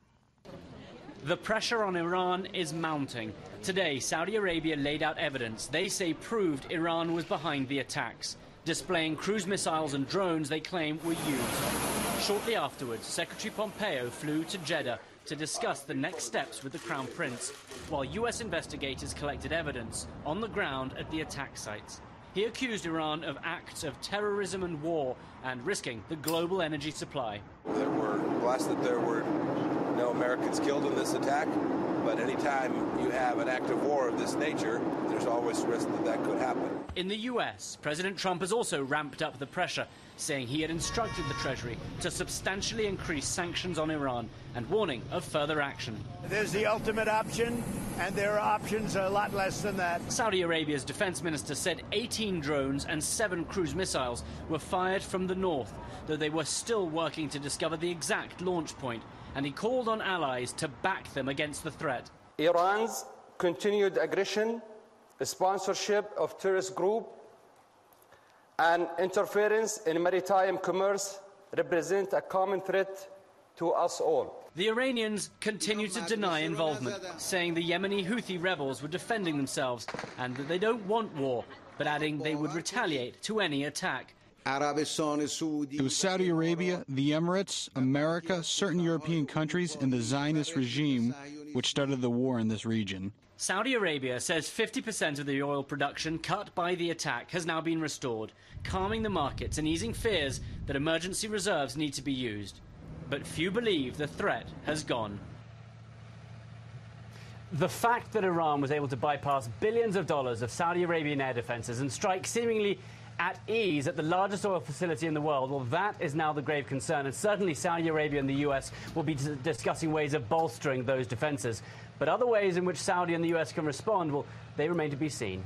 S18: The pressure on Iran is mounting. Today, Saudi Arabia laid out evidence they say proved Iran was behind the attacks, displaying cruise missiles and drones they claim were used. Shortly afterwards, Secretary Pompeo flew to Jeddah to discuss the next steps with the Crown Prince, while U.S. investigators collected evidence on the ground at the attack sites. He accused Iran of acts of terrorism and war and risking the global energy supply.
S19: There were blasts that there were no Americans killed in this attack, but anytime you have an act of war of this nature, there's always risk that that could happen.
S18: In the U.S., President Trump has also ramped up the pressure, saying he had instructed the Treasury to substantially increase sanctions on Iran and warning of further action.
S6: There's the ultimate option, and there are options a lot less than that.
S18: Saudi Arabia's defense minister said 18 drones and seven cruise missiles were fired from the north, though they were still working to discover the exact launch point and he called on allies to back them against the threat.
S20: Iran's continued aggression, sponsorship of terrorist group, and interference in maritime commerce represent a common threat to us all.
S18: The Iranians continue to deny involvement, saying the Yemeni Houthi rebels were defending themselves and that they don't want war, but adding they would retaliate to any attack.
S21: It was Saudi Arabia, the Emirates, America, certain European countries, and the Zionist regime which started the war in this region.
S18: Saudi Arabia says 50% of the oil production cut by the attack has now been restored, calming the markets and easing fears that emergency reserves need to be used. But few believe the threat has gone. The fact that Iran was able to bypass billions of dollars of Saudi Arabian air defenses and strike seemingly at ease at the largest oil facility in the world, well, that is now the grave concern. And certainly Saudi Arabia and the US will be discussing ways of bolstering those defenses. But other ways in which Saudi and the US can respond, well, they remain to be seen.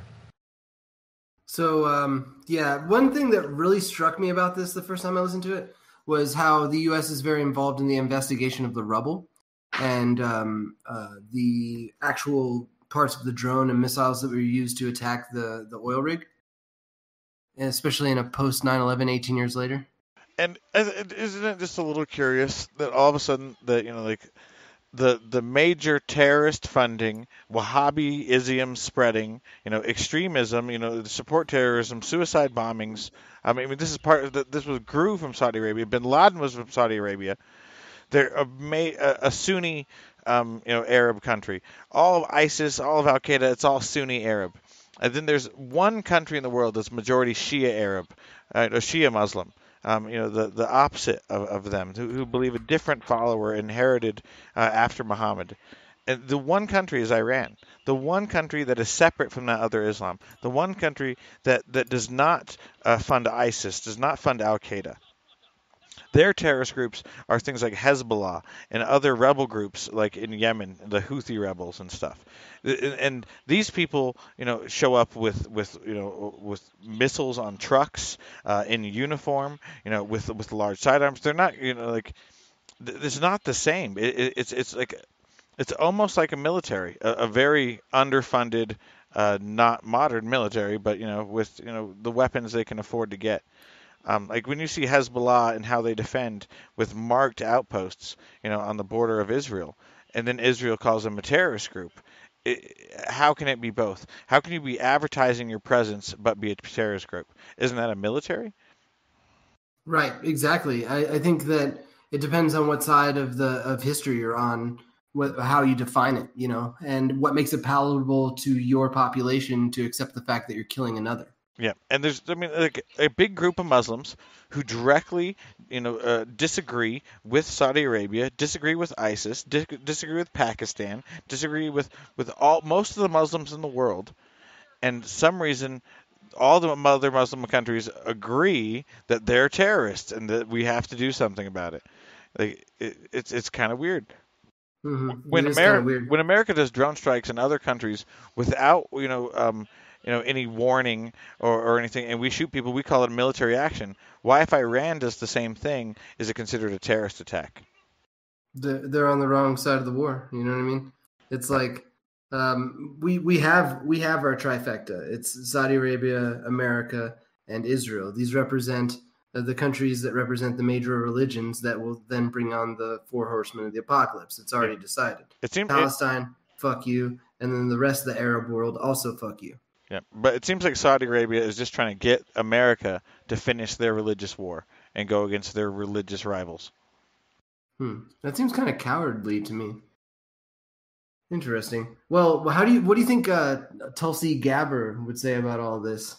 S3: So, um, yeah, one thing that really struck me about this the first time I listened to it was how the U.S. is very involved in the investigation of the rubble and um, uh, the actual parts of the drone and missiles that were used to attack the, the oil rig, especially in a post 9 11 18 years later.
S4: And isn't it just a little curious that all of a sudden that you know like the the major terrorist funding, Wahhabism spreading, you know, extremism, you know, support terrorism, suicide bombings. I mean, this is part of the, this was grew from Saudi Arabia. Bin Laden was from Saudi Arabia. They're a, a, Sunni, um, you know, Arab country. All of ISIS, all of Al Qaeda, it's all Sunni Arab. And then there's one country in the world that's majority Shia Arab, uh, Shia Muslim um, you know, the, the opposite of, of them, who, who believe a different follower inherited uh, after Muhammad. And the one country is Iran, the one country that is separate from that other Islam, the one country that, that does not uh, fund ISIS, does not fund Al Qaeda. Their terrorist groups are things like Hezbollah and other rebel groups, like in Yemen, the Houthi rebels and stuff. And these people, you know, show up with, with you know with missiles on trucks, uh, in uniform, you know, with with large sidearms. They're not, you know, like it's not the same. It, it, it's it's like it's almost like a military, a, a very underfunded, uh, not modern military, but you know, with you know the weapons they can afford to get. Um, like when you see Hezbollah and how they defend with marked outposts, you know, on the border of Israel, and then Israel calls them a terrorist group. It, how can it be both? How can you be advertising your presence but be a terrorist group? Isn't that a military?
S3: Right, exactly. I, I think that it depends on what side of the of history you're on, what, how you define it, you know, and what makes it palatable to your population to accept the fact that you're killing another.
S4: Yeah, and there's I mean like a big group of Muslims who directly you know uh, disagree with Saudi Arabia, disagree with ISIS, di- disagree with Pakistan, disagree with with all most of the Muslims in the world, and some reason all the other Muslim countries agree that they're terrorists and that we have to do something about it. Like it, it's it's kind of weird.
S3: Mm-hmm.
S4: When America when America does drone strikes in other countries without you know um, you know any warning or, or anything, and we shoot people, we call it a military action. Why, if Iran does the same thing, is it considered a terrorist attack?
S3: They're on the wrong side of the war. You know what I mean? It's like um, we we have we have our trifecta. It's Saudi Arabia, America, and Israel. These represent the countries that represent the major religions that will then bring on the four horsemen of the apocalypse. It's already decided.
S4: It seems
S3: Palestine, it, fuck you, and then the rest of the Arab world also fuck you.
S4: Yeah, but it seems like Saudi Arabia is just trying to get America to finish their religious war and go against their religious rivals.
S3: Hmm. That seems kind of cowardly to me. Interesting. Well, how do you what do you think uh, Tulsi Gabbard would say about all this?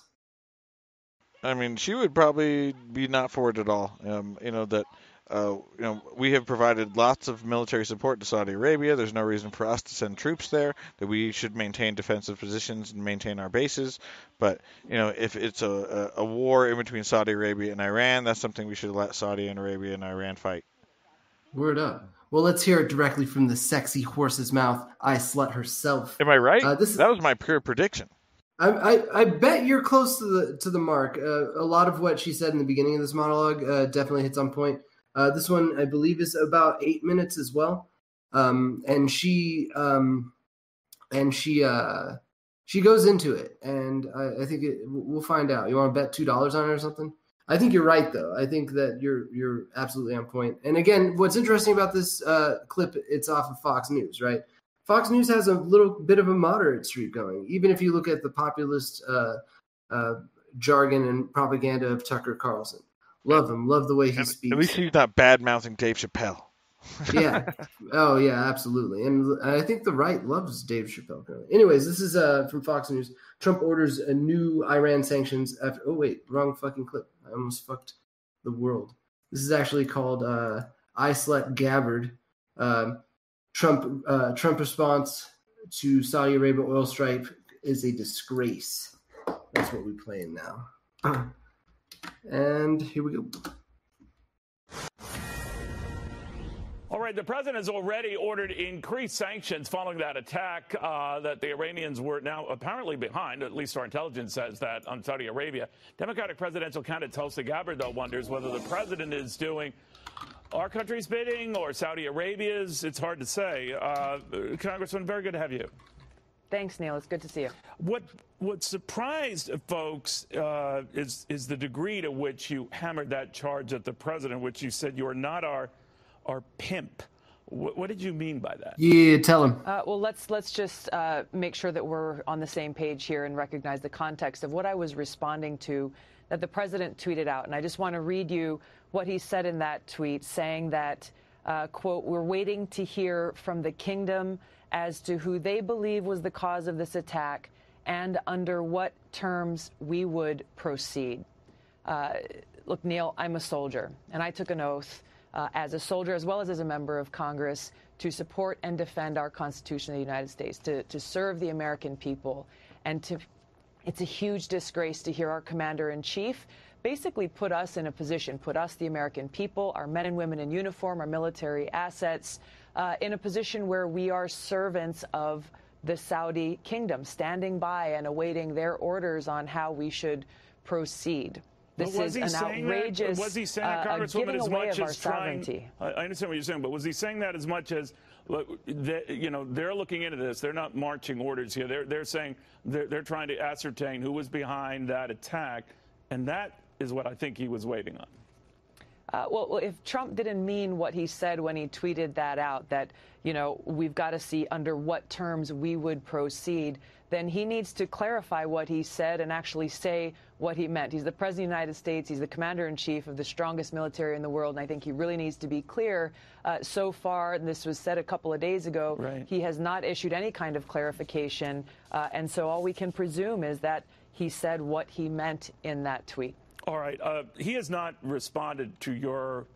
S4: I mean, she would probably be not for it at all. Um, you know that uh, you know, we have provided lots of military support to Saudi Arabia. There's no reason for us to send troops there. That we should maintain defensive positions and maintain our bases. But you know, if it's a, a, war in between Saudi Arabia and Iran, that's something we should let Saudi Arabia and Iran fight.
S3: Word up. Well, let's hear it directly from the sexy horse's mouth. I slut herself.
S4: Am I right? Uh, this that was my pure prediction.
S3: I, I, I, bet you're close to the to the mark. Uh, a lot of what she said in the beginning of this monologue uh, definitely hits on point. Uh, this one, I believe, is about eight minutes as well. Um, and she um, and she uh, she goes into it, and I, I think it, we'll find out. You want to bet two dollars on it or something? I think you're right, though. I think that you're you're absolutely on point. And again, what's interesting about this uh, clip? It's off of Fox News, right? Fox News has a little bit of a moderate streak going, even if you look at the populist uh, uh, jargon and propaganda of Tucker Carlson. Love him. Love the way he
S4: at,
S3: speaks.
S4: At least he's not bad mouthing Dave Chappelle.
S3: yeah. Oh yeah, absolutely. And I think the right loves Dave Chappelle. Anyways, this is uh, from Fox News. Trump orders a new Iran sanctions after. Oh wait, wrong fucking clip. I almost fucked the world. This is actually called uh, "I Slept Gabbard." Um, Trump uh, Trump response to Saudi Arabia oil strike is a disgrace. That's what we're playing now. And here we go.
S7: All right, the president has already ordered increased sanctions following that attack uh, that the Iranians were now apparently behind. At least our intelligence says that on Saudi Arabia. Democratic presidential candidate Tulsi Gabbard, though, wonders whether the president is doing our country's bidding or Saudi Arabia's. It's hard to say. Uh, Congressman, very good to have you.
S22: Thanks, Neil. It's good to see you.
S7: What what surprised folks uh, is is the degree to which you hammered that charge at the president, which you said you are not our our pimp. What, what did you mean by that?
S3: Yeah, tell him.
S22: Uh, well, let's let's just uh, make sure that we're on the same page here and recognize the context of what I was responding to that the president tweeted out, and I just want to read you what he said in that tweet, saying that. Uh, quote, we're waiting to hear from the kingdom as to who they believe was the cause of this attack and under what terms we would proceed. Uh, look, Neil, I'm a soldier, and I took an oath uh, as a soldier as well as as a member of Congress to support and defend our Constitution of the United States, to, to serve the American people, and to. It's a huge disgrace to hear our commander in chief basically put us in a position, put us, the American people, our men and women in uniform, our military assets, uh, in a position where we are servants of the Saudi kingdom, standing by and awaiting their orders on how we should proceed. This is an outrageous
S7: that? Was he saying that,
S22: uh,
S7: Congresswoman, as much as
S22: trying?
S7: I understand what you're saying, but was he saying that as much as they, you know they're looking into this? They're not marching orders here. They're they're saying they're, they're trying to ascertain who was behind that attack, and that is what I think he was waiting on.
S22: Uh, well, if Trump didn't mean what he said when he tweeted that out, that, you know, we've got to see under what terms we would proceed, then he needs to clarify what he said and actually say what he meant. He's the President of the United States. He's the Commander in Chief of the strongest military in the world. And I think he really needs to be clear. Uh, so far, and this was said a couple of days ago,
S7: right.
S22: he has not issued any kind of clarification. Uh, and so all we can presume is that he said what he meant in that tweet.
S7: All right. Uh, he has not responded to your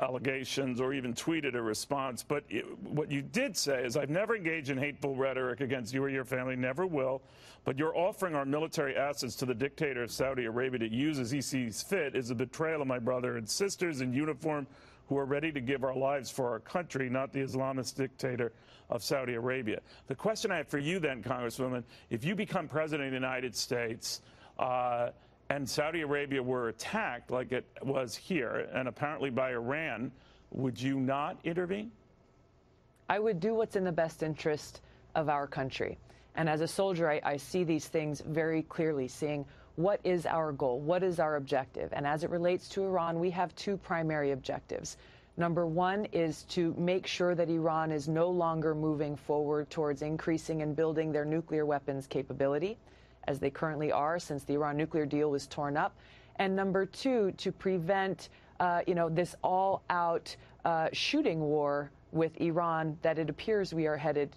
S7: allegations or even tweeted a response. But it, what you did say is, I've never engaged in hateful rhetoric against you or your family, never will. But your offering our military assets to the dictator of Saudi Arabia to use as he sees fit is a betrayal of my brother and sisters in uniform who are ready to give our lives for our country, not the Islamist dictator of Saudi Arabia. The question I have for you then, Congresswoman, if you become president of the United States, uh, and Saudi Arabia were attacked like it was here and apparently by Iran, would you not intervene?
S22: I would do what's in the best interest of our country. And as a soldier, I, I, see these things very clearly, seeing what is our goal, what is our objective. And as it relates to Iran, we have two primary objectives. Number one is to make sure that Iran is no longer moving forward towards increasing and building their nuclear weapons capability as they currently are since the Iran nuclear deal was torn up. And number two, to prevent, uh, you know, this all-out uh, shooting war with Iran that it appears we are headed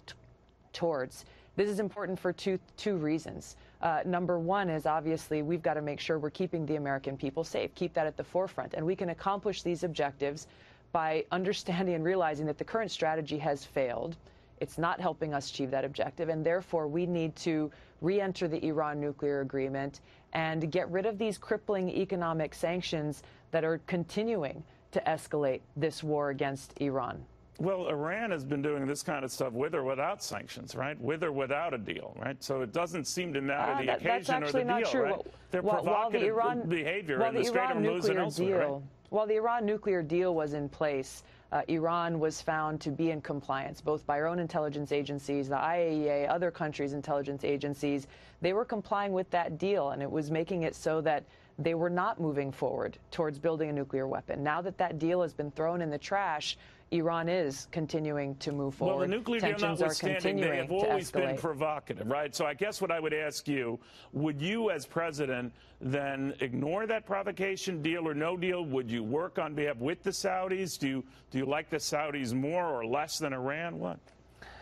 S22: towards. This is important for two two reasons. Uh, number one is obviously we've got to make sure we're keeping the American people safe, keep that at the forefront, and we can accomplish these objectives by understanding and realizing that the current strategy has failed. It's not helping us achieve that objective, and therefore we need to re enter the Iran nuclear agreement and get rid of these crippling economic sanctions that are continuing to escalate this war against Iran.
S7: Well, Iran has been doing this kind of stuff with or without sanctions, right? With or without a deal, right? So it doesn't seem to matter
S22: uh,
S7: the
S22: that,
S7: occasion
S22: or the
S7: deal,
S22: true.
S7: right?
S22: Well,
S7: They're
S22: while,
S7: provocative
S22: the Iran,
S7: behavior in the,
S22: the
S7: Strait of Hormuz and elsewhere,
S22: deal,
S7: right?
S22: While the Iran nuclear deal was in place, uh, Iran was found to be in compliance, both by our own intelligence agencies, the IAEA, other countries' intelligence agencies. They were complying with that deal, and it was making it so that they were not moving forward towards building a nuclear weapon. Now that that deal has been thrown in the trash, Iran is continuing to move forward.
S7: Well, the nuclear deal
S22: Tensions are
S7: notwithstanding, they have always been provocative, right? So I guess what I would ask you, would you as president then ignore that provocation, deal or no deal? Would you work on behalf with the Saudis? Do you, do you like the Saudis more or less than Iran? What?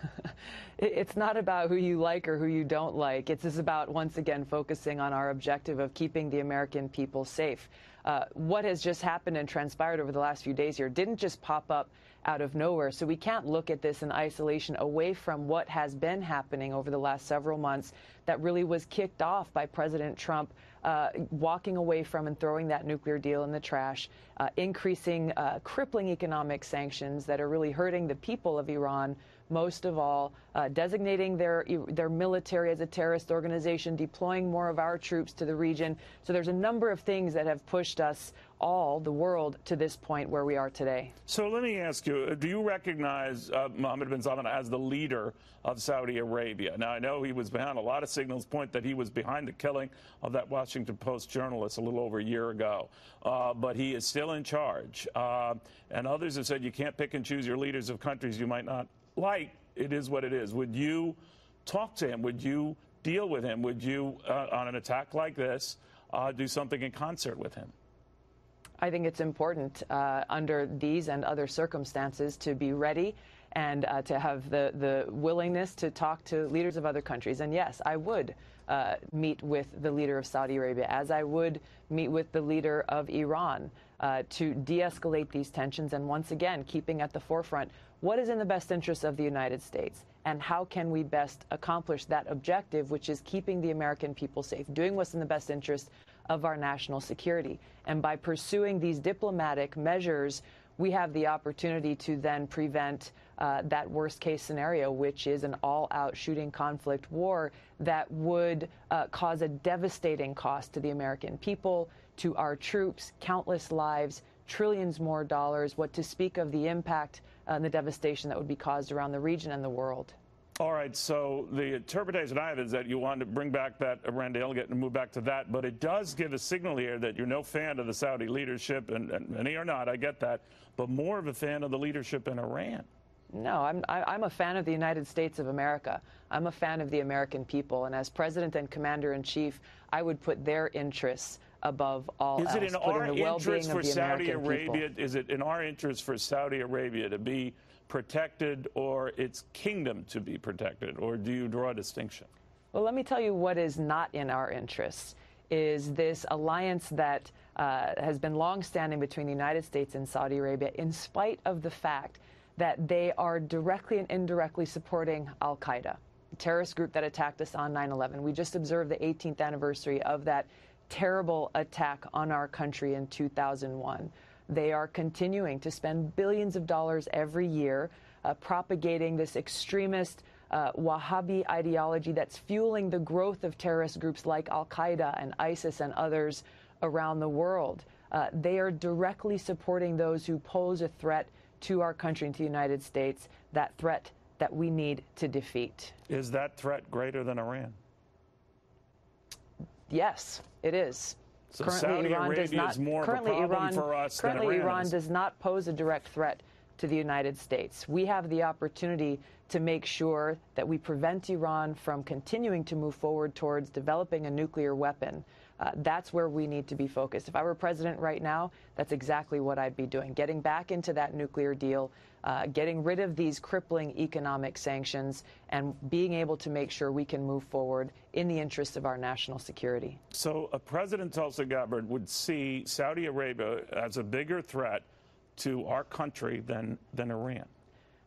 S22: It's not about who you like or who you don't like. It's just about, once again, focusing on our objective of keeping the American people safe. Uh, what has just happened and transpired over the last few days here didn't just pop up out of nowhere. So we can't look at this in isolation away from what has been happening over the last several months that really was kicked off by President Trump uh, walking away from and throwing that nuclear deal in the trash, uh, increasing uh, crippling economic sanctions that are really hurting the people of Iran most of all, uh, designating their their military as a terrorist organization, deploying more of our troops to the region. So there's a number of things that have pushed us all, the world, to this point where we are today.
S7: So let me ask you, uh, do you recognize uh, Mohammed bin Salman as the leader of Saudi Arabia? Now, I know he was behind a lot of signals point that he was behind the killing of that Washington Post journalist a little over a year ago, uh, but he is still in charge. Uh, and others have said you can't pick and choose your leaders of countries you might not like. It is what it is. Would you talk to him? Would you deal with him? Would you, uh, on an attack like this, uh, do something in concert with him?
S22: I think it's important uh, under these and other circumstances to be ready and uh, to have the, the willingness to talk to leaders of other countries. And yes, I would uh, meet with the leader of Saudi Arabia, as I would meet with the leader of Iran uh, to de escalate these tensions. And once again, keeping at the forefront what is in the best interest of the United States and how can we best accomplish that objective, which is keeping the American people safe, doing what's in the best interest of our national security. And by pursuing these diplomatic measures, we have the opportunity to then prevent uh, that worst case scenario, which is an all out shooting conflict war that would uh, cause a devastating cost to the American people, to our troops, countless lives, trillions more dollars, what to speak of the impact and the devastation that would be caused around the region and the world.
S7: All right, so the interpretation I have is that you want to bring back that Iran delegate and move back to that, but it does give a signal here that you're no fan of the Saudi leadership, and, and many are not, I get that, but more of a fan of the leadership in Iran.
S22: No, I'm, I- I'm a fan of the United States of America. I'm a fan of the American people. And as president and commander in chief, I would put their interests above all
S7: Is
S22: else.
S7: it in our
S22: the
S7: interest for Saudi
S22: American
S7: Arabia?
S22: people.
S7: Is it in our interest for Saudi Arabia to be protected or its kingdom to be protected, or do you draw a distinction?
S22: Well, let me tell you what is not in our interests is this alliance that uh, has been longstanding between the United States and Saudi Arabia, in spite of the fact that they are directly and indirectly supporting Al Qaeda, the terrorist group that attacked us on 9 11. We just observed the 18th anniversary of that terrible attack on our country in 2001. They are continuing to spend billions of dollars every year uh, propagating this extremist uh, Wahhabi ideology that's fueling the growth of terrorist groups like Al Qaeda and ISIS and others around the world. Uh, they are directly supporting those who pose a threat to our country and to the United States, that threat that we need to defeat.
S7: Is that threat greater than Iran?
S22: Yes, it is.
S7: So Saudi
S22: Iran does not,
S7: more of a
S22: currently Iran,
S7: for us than
S22: currently
S7: Iran
S22: Iran does not pose a direct threat to the United States. We have the opportunity to make sure that we prevent Iran from continuing to move forward towards developing a nuclear weapon. Uh, that's where we need to be focused. If I were president right now, that's exactly what I'd be doing getting back into that nuclear deal, uh, getting rid of these crippling economic sanctions, and being able to make sure we can move forward in the interest of our national security.
S7: So, a President Tulsi Gabbard would see Saudi Arabia as a bigger threat to our country than, than Iran.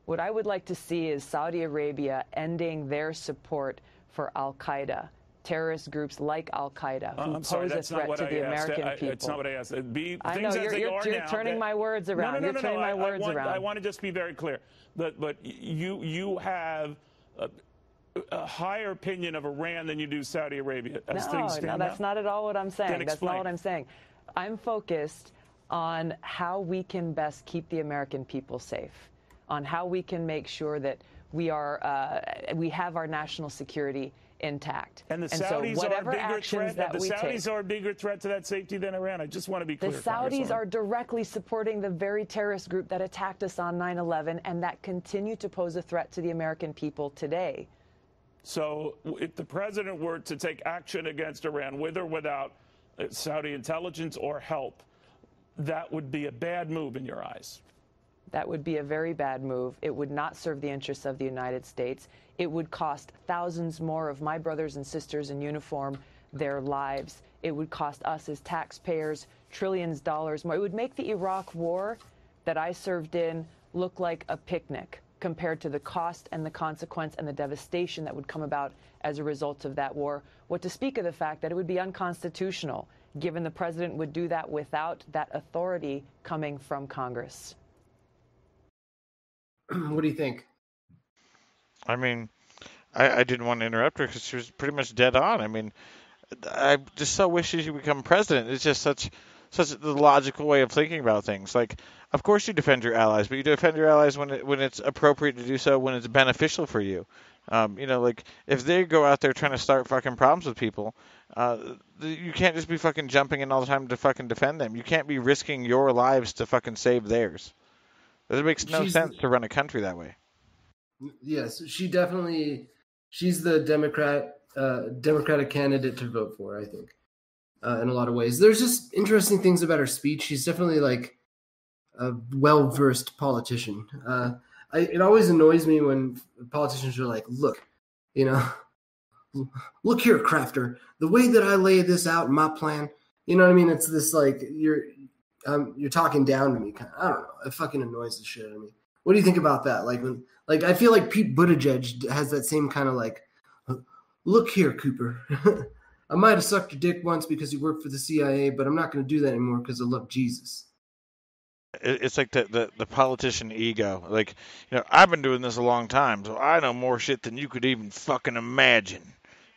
S22: What I would like to see is Saudi Arabia ending their support for Al Qaeda, terrorist groups like Al Qaeda,
S7: Uh,
S22: who
S7: sorry,
S22: pose a
S7: that's not
S22: threat to
S7: I
S22: the
S7: asked.
S22: American
S7: I-
S22: people.
S7: It's not what I asked. Be
S22: I know, you're- you're- you're
S7: now,
S22: turning
S7: that-
S22: my words around.
S7: No, no,
S22: You're
S7: no,
S22: turning
S7: no,
S22: my words
S7: want,
S22: around.
S7: I want to just be very clear. But, but you, you have a, a higher opinion of Iran than you do Saudi Arabia as
S22: no,
S7: things stand
S22: no, that's
S7: now?
S22: not at all what I'm saying. That's not what I'm saying. I'm focused on how we can best keep the American people safe, on how we can make sure that we are uh, we have our national security intact.
S7: And the
S22: so
S7: Saudis
S22: whatever
S7: are a bigger threat.
S22: that
S7: the Saudis
S22: take,
S7: are a bigger threat to that safety than Iran. I just want to be clear.
S22: the.
S7: Saudis
S22: are directly supporting the very terrorist group that attacked us on 9/11 and that continue to pose a threat to the American people today.
S7: So if the president were to take action against Iran, with or without uh, Saudi intelligence or help, that would be a bad move in your eyes.
S22: That would be a very bad move. It would not serve the interests of the United States. It would cost thousands more of my brothers and sisters in uniform their lives. It would cost us as taxpayers trillions of dollars more. It would make the Iraq war that I served in look like a picnic compared to the cost and the consequence and the devastation that would come about as a result of that war. What to speak of the fact that it would be unconstitutional, given the president would do that without that authority coming from Congress.
S3: what do you think?
S4: I mean, I, I didn't want to interrupt her because she was pretty much dead on. I mean, I just so wish she would become president. It's just such such the logical way of thinking about things. Like, of course you defend your allies, but you defend your allies when it, when it's appropriate to do so, when it's beneficial for you. Um, you know, like if they go out there trying to start fucking problems with people, uh, you can't just be fucking jumping in all the time to fucking defend them. You can't be risking your lives to fucking save theirs. It makes no
S3: She's-
S4: sense to run a country that way.
S3: Yes, she definitely she's the Democrat uh, Democratic candidate to vote for. I think uh, in a lot of ways. There's just interesting things about her speech. She's definitely like a well versed politician. Uh, I, it always annoys me when politicians are like, "Look, you know, look here, Crafter. The way that I lay this out in my plan, you know what I mean? It's this like you're um, you're talking down to me. Kind of, I don't know. It fucking annoys the shit out of me. What do you think about that? Like when, like I feel like Pete Buttigieg has that same kind of like, look here, Cooper. I might have sucked your dick once because you worked for the CIA, but I'm not going to do that anymore because I love Jesus.
S4: It's like the, the the politician ego. Like, you know, I've been doing this a long time, so I know more shit than you could even fucking imagine.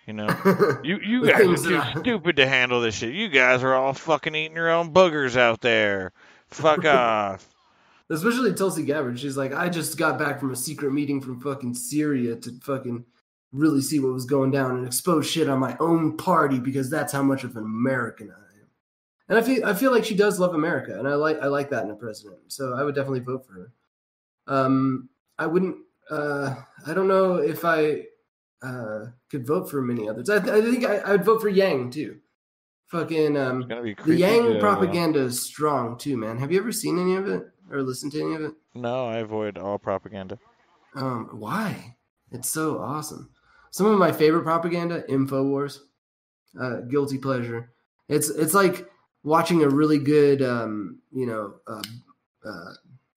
S4: You know, you you guys are too stupid to handle this shit. You guys are all fucking eating your own boogers out there. Fuck off.
S3: Especially Tulsi Gabbard. She's like, I just got back from a secret meeting from fucking Syria to fucking really see what was going down and expose shit on my own party because that's how much of an American I am. And I feel I feel like she does love America, and I like I like that in a president. So I would definitely vote for her. Um, I wouldn't. Uh, I don't know if I uh, could vote for many others. I, I think I, I would vote for Yang too. Fucking um, the Yang
S4: uh,
S3: propaganda is strong too, man. Have you ever seen any of it or listened to any of it?
S4: No, I avoid all propaganda.
S3: Um, why? It's so awesome. Some of my favorite propaganda, Infowars, uh, guilty pleasure. It's it's like watching a really good, um, you know, uh, uh,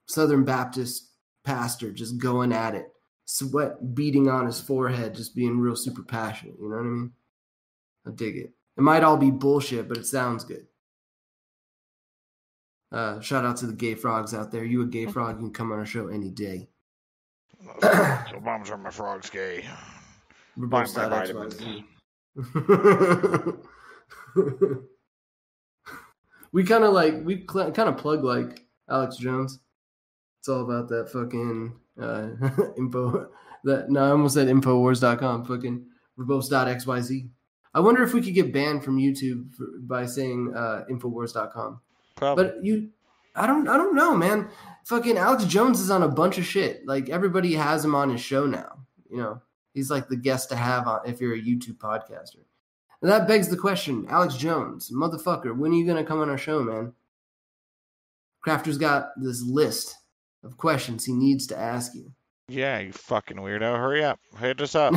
S3: Southern Baptist pastor just going at it, sweat beating on his forehead, just being real super passionate. You know what I mean? I dig it. It might all be bullshit, but it sounds good. Uh, shout out to the gay frogs out there. You a gay frog? You can come on our show any day.
S4: so moms are my frogs gay.
S3: We're both side
S4: vitamins.
S3: We kind of like we cl- kind of plug like Alex Jones. It's all about that fucking uh, info. That no, I almost said Infowars.com. Fucking verbose.xyz. I wonder if we could get banned from YouTube for, by saying uh, Infowars.com.
S4: Probably.
S3: But you, I don't, I don't know, man. Fucking Alex Jones is on a bunch of shit. Like everybody has him on his show now. You know, he's like the guest to have on if you're a YouTube podcaster. And that begs the question, Alex Jones, motherfucker, when are you gonna come on our show, man? Crafter's got this list of questions he needs to ask you.
S4: Yeah, you fucking weirdo. Hurry up. Hit us up.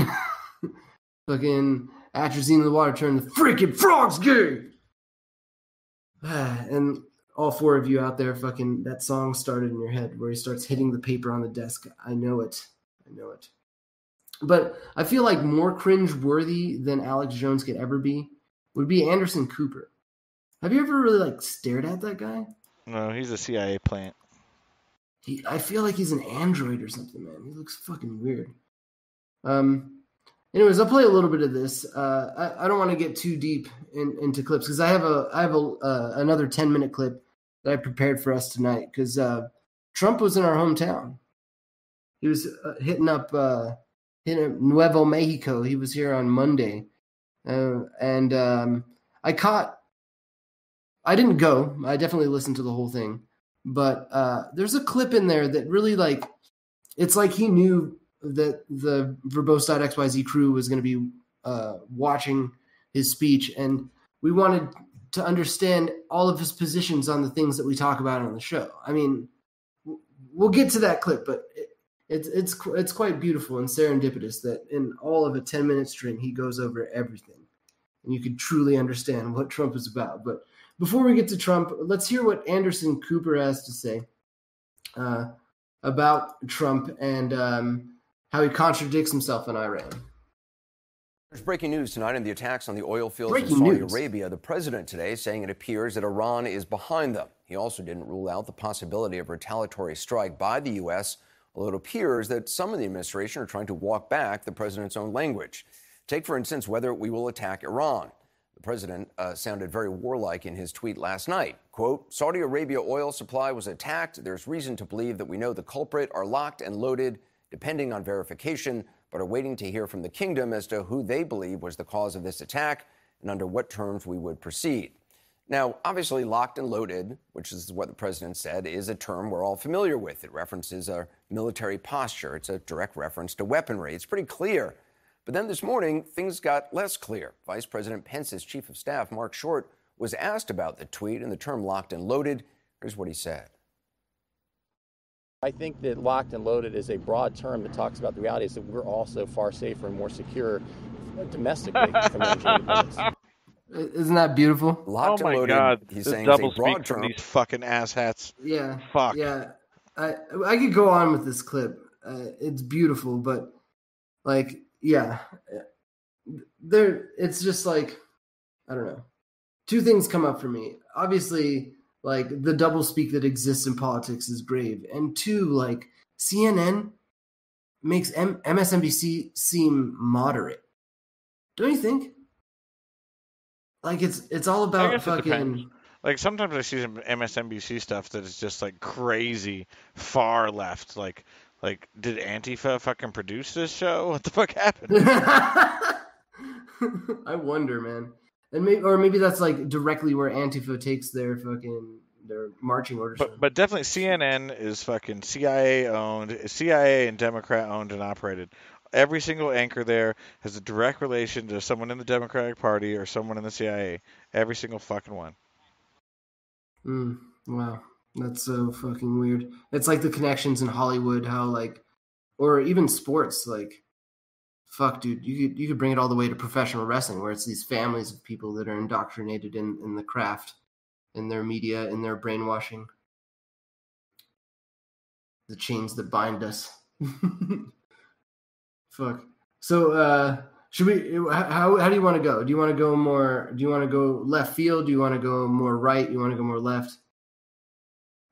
S3: Fucking atrazine in the water turned the freaking frogs gay. and all four of you out there, fucking that song started in your head where he starts hitting the paper on the desk. I know it. I know it. But I feel like more cringe worthy than Alex Jones could ever be would be Anderson Cooper. Have you ever really like stared at that guy?
S4: no, he's a CIA plant.
S3: He, I feel like he's an android or something, man. He looks fucking weird. Um. Anyways, I'll play a little bit of this. Uh, I, I don't want to get too deep in, into clips because I have a I have a uh, another ten minute clip that I prepared for us tonight because uh, Trump was in our hometown. He was uh, hitting up uh, in Nuevo Mexico. He was here on Monday, uh, and um, I caught. I didn't go. I definitely listened to the whole thing, but uh, there's a clip in there that really like. It's like he knew that the Verbose.xyz crew was going to be uh, watching his speech, and we wanted to understand all of his positions on the things that we talk about on the show. I mean, we'll get to that clip, but it's it's it's quite beautiful and serendipitous that in all of a 10 minute string he goes over everything and you can truly understand what Trump is about. But before we get to Trump, let's hear what Anderson Cooper has to say uh, about Trump and um, how he contradicts himself in Iran.
S23: There's breaking news tonight in the attacks on the oil fields
S3: Breaking
S23: in Saudi
S3: news.
S23: Arabia. The president today saying it appears that Iran is behind them. He also didn't rule out the possibility of retaliatory strike by the U.S., although it appears that some in the administration are trying to walk back the president's own language. Take, for instance, whether we will attack Iran. The president uh, sounded very warlike in his tweet last night. Quote, Saudi Arabia oil supply was attacked. There's reason to believe that we know the culprit are locked and loaded, depending on verification, but are waiting to hear from the kingdom as to who they believe was the cause of this attack and under what terms we would proceed. Now, obviously, locked and loaded, which is what the president said, is a term we're all familiar with. It references our military posture. It's a direct reference to weaponry. It's pretty clear. But then this morning, things got less clear. Vice President Pence's chief of staff, Mark Short, was asked about the tweet and the term locked and loaded. Here's what he said.
S24: I think that locked and loaded is a broad term that talks about the reality is that we're also far safer and more secure domestically from.
S3: Isn't that beautiful?
S23: Locked
S4: oh my
S23: and loaded,
S4: god,
S23: he's
S4: this
S23: saying, a
S4: double
S23: broad
S4: speak from
S23: term.
S4: these fucking asshats.
S3: Yeah.
S4: Fuck.
S3: Yeah. I I could go on with this clip. Uh, it's beautiful, but like, yeah, there. It's just like, I don't know. Two things come up for me. Obviously, like the double speak that exists in politics is grave, and two, like CNN makes M- MSNBC seem moderate. Don't you think? Like it's it's all about fucking.
S4: Like sometimes I see some MSNBC stuff that is just like crazy far left. Like, like did Antifa fucking produce this show? What the fuck happened?
S3: I wonder, man. And maybe, or maybe that's like directly where Antifa takes their fucking their marching orders. from.
S4: But but definitely CNN is fucking CIA owned, CIA and Democrat owned and operated. Every single anchor there has a direct relation to someone in the Democratic Party or someone in the CIA. Every single fucking one.
S3: Mm, wow, that's so fucking weird. It's like the connections in Hollywood, how like, or even sports, like, fuck, dude, you could you could bring it all the way to professional wrestling, where it's these families of people that are indoctrinated in in the craft, in their media, in their brainwashing, the chains that bind us. fuck. So, uh, should we? How how do you want to go? Do you want to go more? Do you want to go left field? Do you want to go more right? You want to go more left?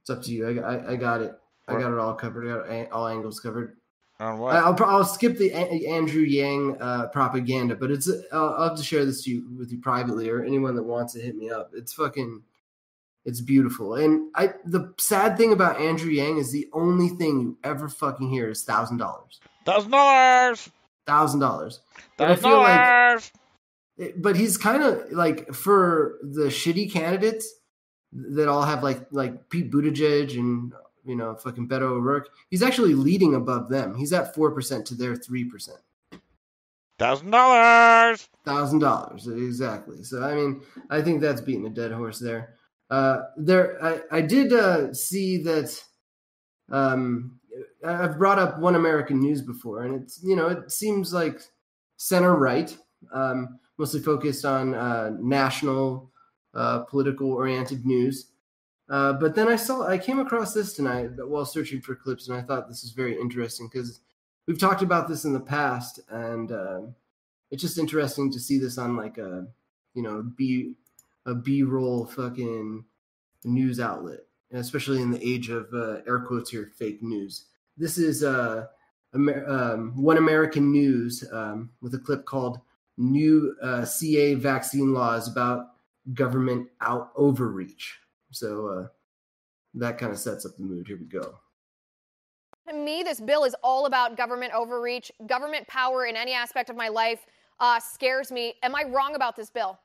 S3: It's up to you. I, I, I got it. I got it all covered. I got all angles covered.
S4: On what?
S3: I'll I'll skip the Andrew Yang uh, propaganda, but it's I'll, I'll have to share this to you with you privately or anyone that wants to hit me up. It's fucking it's beautiful. And I the sad thing about Andrew Yang is the only thing you ever fucking hear is thousand dollars.
S4: Thousand dollars.
S3: Thousand dollars. But I
S4: Thousand
S3: feel like
S4: dollars.
S3: but he's kind of like for the shitty candidates that all have like like Pete Buttigieg and you know fucking Beto O'Rourke. He's actually leading above them. He's at four percent to their three percent.
S4: Thousand dollars.
S3: Thousand dollars exactly. So I mean, I think that's beating a dead horse there. Uh, there, I I did uh, see that. Um, I've brought up One American News before, and it's you know it seems like center right, um, mostly focused on uh, national uh, political oriented news. Uh, but then I saw I came across this tonight while searching for clips, and I thought this is very interesting because we've talked about this in the past, and um it's just interesting to see this on like a you know b a b roll fucking news outlet, especially in the age of uh, air quotes here fake news. This is uh, Amer- um, One American News um, with a clip called "New uh, CA Vaccine Laws About Government Out Overreach." So uh, that kind of sets up the mood. Here we go.
S25: To me, this bill is all about government overreach. Government power in any aspect of my life uh, scares me. Am I wrong about this bill?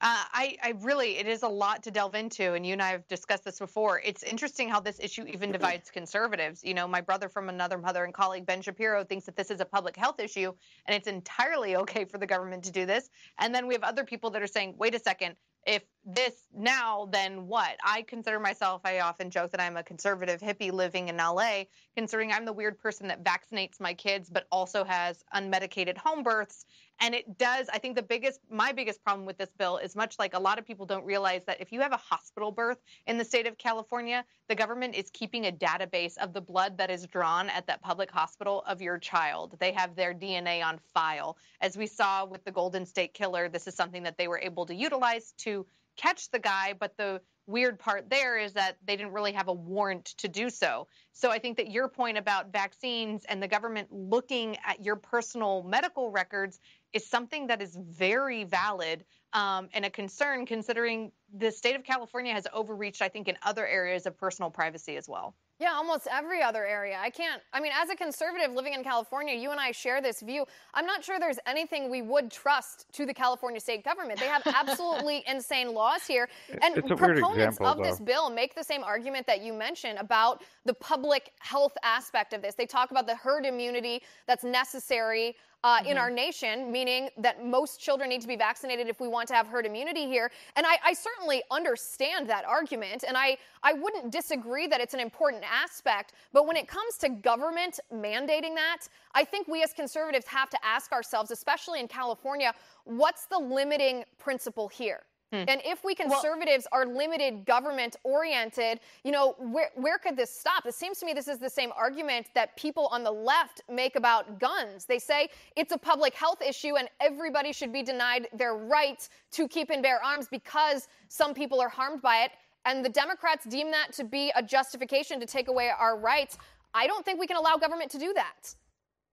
S26: Uh, I, I, really, it is a lot to delve into, and you and I have discussed this before. It's interesting how this issue even divides conservatives. You know, my brother from another mother and colleague, Ben Shapiro, thinks that this is a public health issue, and it's entirely okay for the government to do this. And then we have other people that are saying, wait a second, if this now, then what? I consider myself, I often joke that I'm a conservative hippie living in LA, considering I'm the weird person that vaccinates my kids, but also has unmedicated home births and it does, I think the biggest, my biggest problem with this bill is much like a lot of people don't realize that if you have a hospital birth in the state of California, the government is keeping a database of the blood that is drawn at that public hospital of your child. They have their DNA on file. As we saw with the Golden State Killer, this is something that they were able to utilize to catch the guy, but the weird part there is that they didn't really have a warrant to do so. So I think that your point about vaccines and the government looking at your personal medical records is something that is very valid um, and a concern considering the state of California has overreached, I think, in other areas of personal privacy as well.
S25: Yeah, almost every other area. I can't, I mean, as a conservative living in California, you and I share this view. I'm not sure there's anything we would trust to the California state government. They have absolutely insane laws here. And proponents example, of this bill make the same argument that you mentioned about the public health aspect of this. They talk about the herd immunity that's necessary uh, mm-hmm. in our nation, meaning that most children need to be vaccinated if we want to have herd immunity here. And I, I certainly understand that argument, and I, I wouldn't disagree that it's an important aspect. But when it comes to government mandating that, I think we as conservatives have to ask ourselves, especially in California, what's the limiting principle here? Hmm. And if we conservatives well, are limited government oriented, you know, where, where could this stop? It seems to me this is the same argument that people on the left make about guns. They say it's a public health issue and everybody should be denied their right to keep and bear arms because some people are harmed by it. And the Democrats deem that to be a justification to take away our rights. I don't think we can allow government to do that.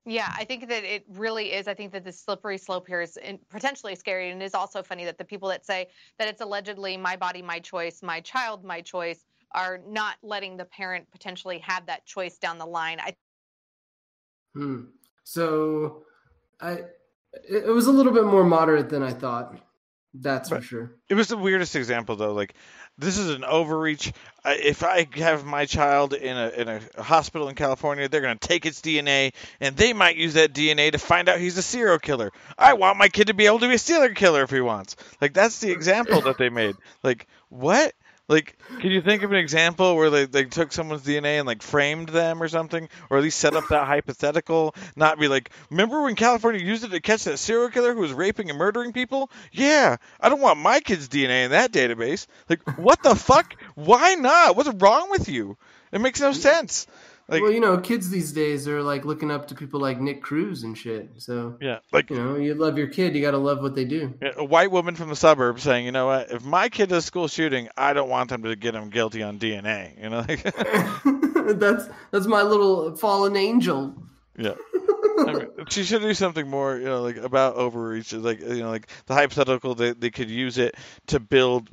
S26: Yeah, I think that it really is. I think that the slippery slope here is potentially scary. And it is also funny that the people that say that it's allegedly my body, my choice, my child, my choice are not letting the parent potentially have that choice down the line. I
S3: hmm. So I it was a little bit more moderate than I thought. That's for sure.
S4: It was the weirdest example though. Like this is an overreach. If I have my child in a in a hospital in California, they're going to take its DNA and they might use that DNA to find out he's a serial killer. I want my kid to be able to be a serial killer if he wants. Like that's the example that they made. Like what? Like, can you think of an example where they, they took someone's DNA and like framed them or something, or at least set up that hypothetical? Not be like, remember when California used it to catch that serial killer who was raping and murdering people? Yeah, I don't want my kid's DNA in that database. Like, what the fuck? Why not? What's wrong with you? It makes no sense.
S3: Like, well, you know, kids these days are like looking up to people like Nick Cruz and shit. So
S4: yeah, like
S3: you know, you love your kid, you got to love what they do.
S4: A white woman from the suburbs saying, you know what, if my kid does school shooting, I don't want them to get him guilty on DNA. You
S3: know, that's that's my little fallen angel.
S4: Yeah. I mean, she should do something more, you know, like about overreach, like you know, like the hypothetical that they could use it to build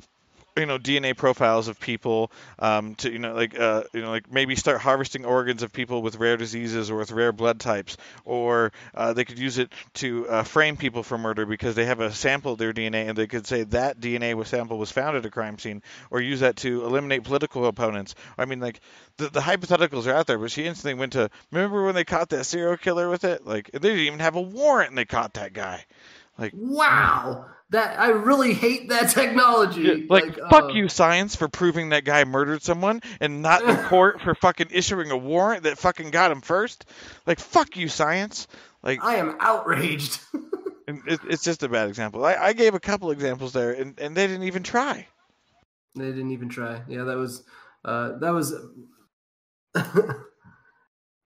S4: you know DNA profiles of people um, to you know like uh, you know like maybe start harvesting organs of people with rare diseases or with rare blood types, or uh, they could use it to uh, frame people for murder because they have a sample of their DNA and they could say that DNA was sample was found at a crime scene, or use that to eliminate political opponents. I mean like the, the hypotheticals are out there, but she instantly went to remember when they caught that serial killer with it? Like they didn't even have a warrant and they caught that guy. Like
S3: wow, that I really hate that technology.
S4: Yeah, like, like, fuck uh, you, science, for proving that guy murdered someone, and not the court for fucking issuing a warrant that fucking got him first. Like fuck you, science. Like
S3: I am outraged.
S4: it, it's just a bad example. I, I gave a couple examples there, and, and they didn't even try.
S3: They didn't even try. Yeah, that was uh, that was uh,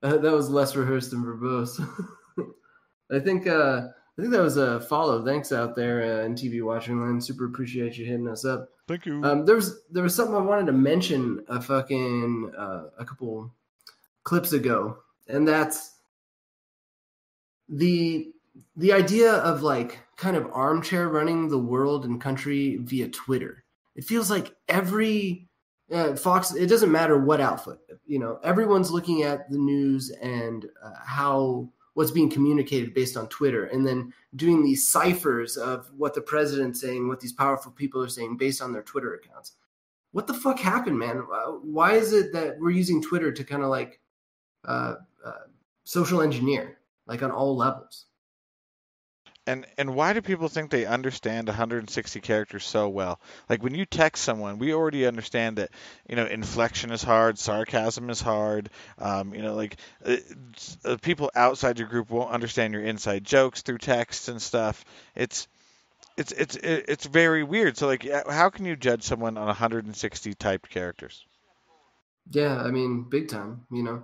S3: that was less rehearsed and verbose. I think. Uh, I think that was a follow. Thanks out there uh, in TV watching land. Super appreciate you hitting us up.
S4: Thank you.
S3: Um, there was there was something I wanted to mention a fucking uh, a couple clips ago, and that's the the idea of like kind of armchair running the world and country via Twitter. It feels like every uh, Fox. It doesn't matter what outfit. You know, everyone's looking at the news and uh, how what's being communicated based on Twitter, and then doing these ciphers of what the president's saying, what these powerful people are saying based on their Twitter accounts. What the fuck happened, man? Why is it that we're using Twitter to kind of like uh, uh, social engineer, like on all levels?
S4: And and why do people think they understand 160 characters so well? Like when you text someone, we already understand that you know inflection is hard, sarcasm is hard. Um, you know, like uh, uh, people outside your group won't understand your inside jokes through texts and stuff. It's it's it's it's very weird. So like, uh, how can you judge someone on 160 typed characters?
S3: Yeah, I mean, big time, you know.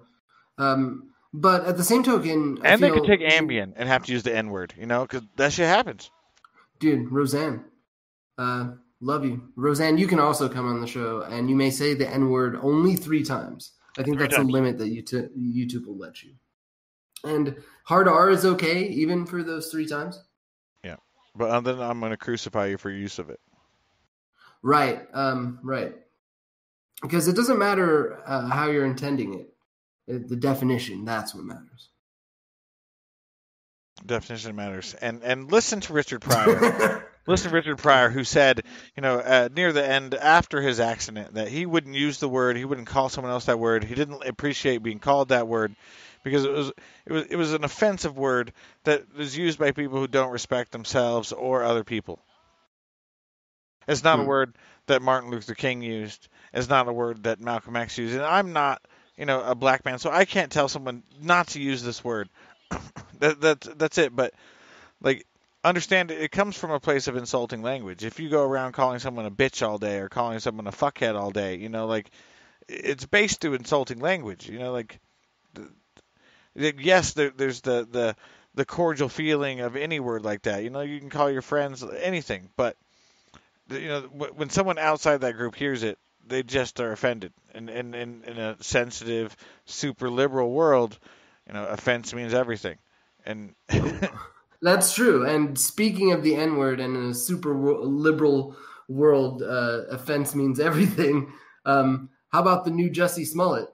S3: Um, but at the same token, I
S4: And they could take Ambien and have to use the N word, you know, because that shit happens.
S3: dude, Roseanne, uh, love you, Roseanne. You can also come on the show, and you may say the N word only three times. I think
S4: Three
S3: that's the
S4: times.
S3: limit that YouTube YouTube will let you. And hard R is okay, even for those three times.
S4: Yeah, but uh, then I'm going to crucify you for use of it.
S3: Right, um, right. Because it doesn't matter uh, how you're intending it. It- The definition, that's what matters.
S4: Definition matters. And and listen to Richard Pryor. listen to Richard Pryor, who said, you know, uh, near the end after his accident, that he wouldn't use the word, he wouldn't call someone else that word, he didn't appreciate being called that word because it was it was it was an offensive word that is used by people who don't respect themselves or other people. It's not a
S27: Hmm.
S4: word that Martin Luther King used. It's not a word that Malcolm X used. And I'm not, you know, a black man, so I can't tell someone not to use this word. that that's that's it. But like understand it, comes from a place of insulting language. If you go around calling someone a bitch all day or calling someone a fuckhead all day, you know, like it's based to insulting language. You know, like yes, there, there's the the the cordial feeling of any word like that. You know, you can call your friends anything, but you know, when someone outside that group hears it, they just are offended. And in in in a sensitive, super liberal world, you know, offense means everything. And
S3: That's true. And speaking of the N word and in a super liberal world, uh, offense means everything. Um, how about the new Jussie Smollett?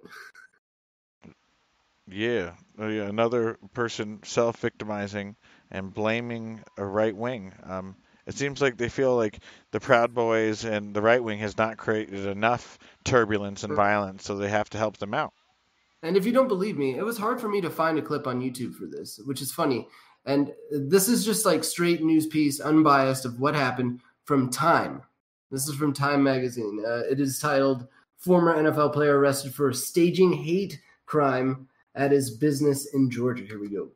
S4: Yeah, uh, yeah, another person self-victimizing and blaming a right wing. Um, it seems like they feel like the Proud Boys and the right wing has not created enough turbulence and violence, so they have to help them out.
S3: And if you don't believe me, it was hard for me to find a clip on YouTube for this, which is funny. And this is just like straight news piece, unbiased of what happened from Time. This is from Time magazine. Uh, it is titled "Former NFL Player Arrested for Staging Hate Crime at His Business in Georgia." Here we go.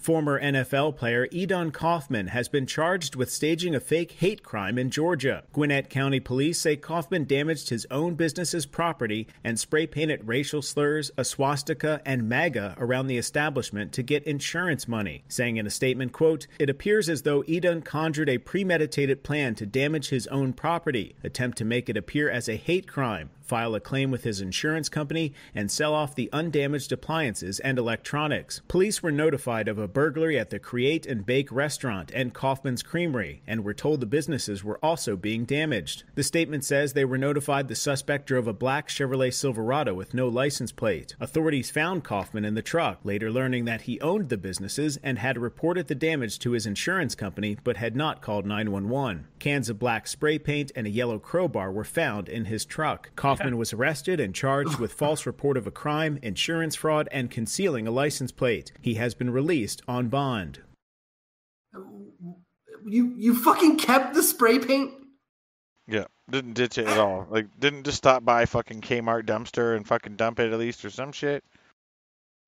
S27: Former NFL player Edawn Coughman has been charged with staging a fake hate crime in Georgia. Gwinnett County police say Coughman damaged his own business's property and spray painted racial slurs, a swastika, and MAGA around the establishment to get insurance money, saying in a statement, quote, It appears as though Edawn conjured a premeditated plan to damage his own property, attempt to make it appear as a hate crime, file a claim with his insurance company, and sell off the undamaged appliances and electronics. Police were notified of a burglary at the Create and Bake restaurant and Kaufman's Creamery and were told the businesses were also being damaged. The statement says they were notified the suspect drove a black Chevrolet Silverado with no license plate. Authorities found Coughman in the truck, later learning that he owned the businesses and had reported the damage to his insurance company but had not called 911. Cans of black spray paint and a yellow crowbar were found in his truck. Coughman was arrested and charged with false report of a crime, insurance fraud, and concealing a license plate. He has been released on bond.
S3: You you fucking kept the spray paint?
S4: Yeah, didn't ditch it at all. Like, didn't just stop by fucking Kmart dumpster and fucking dump it at least or some shit.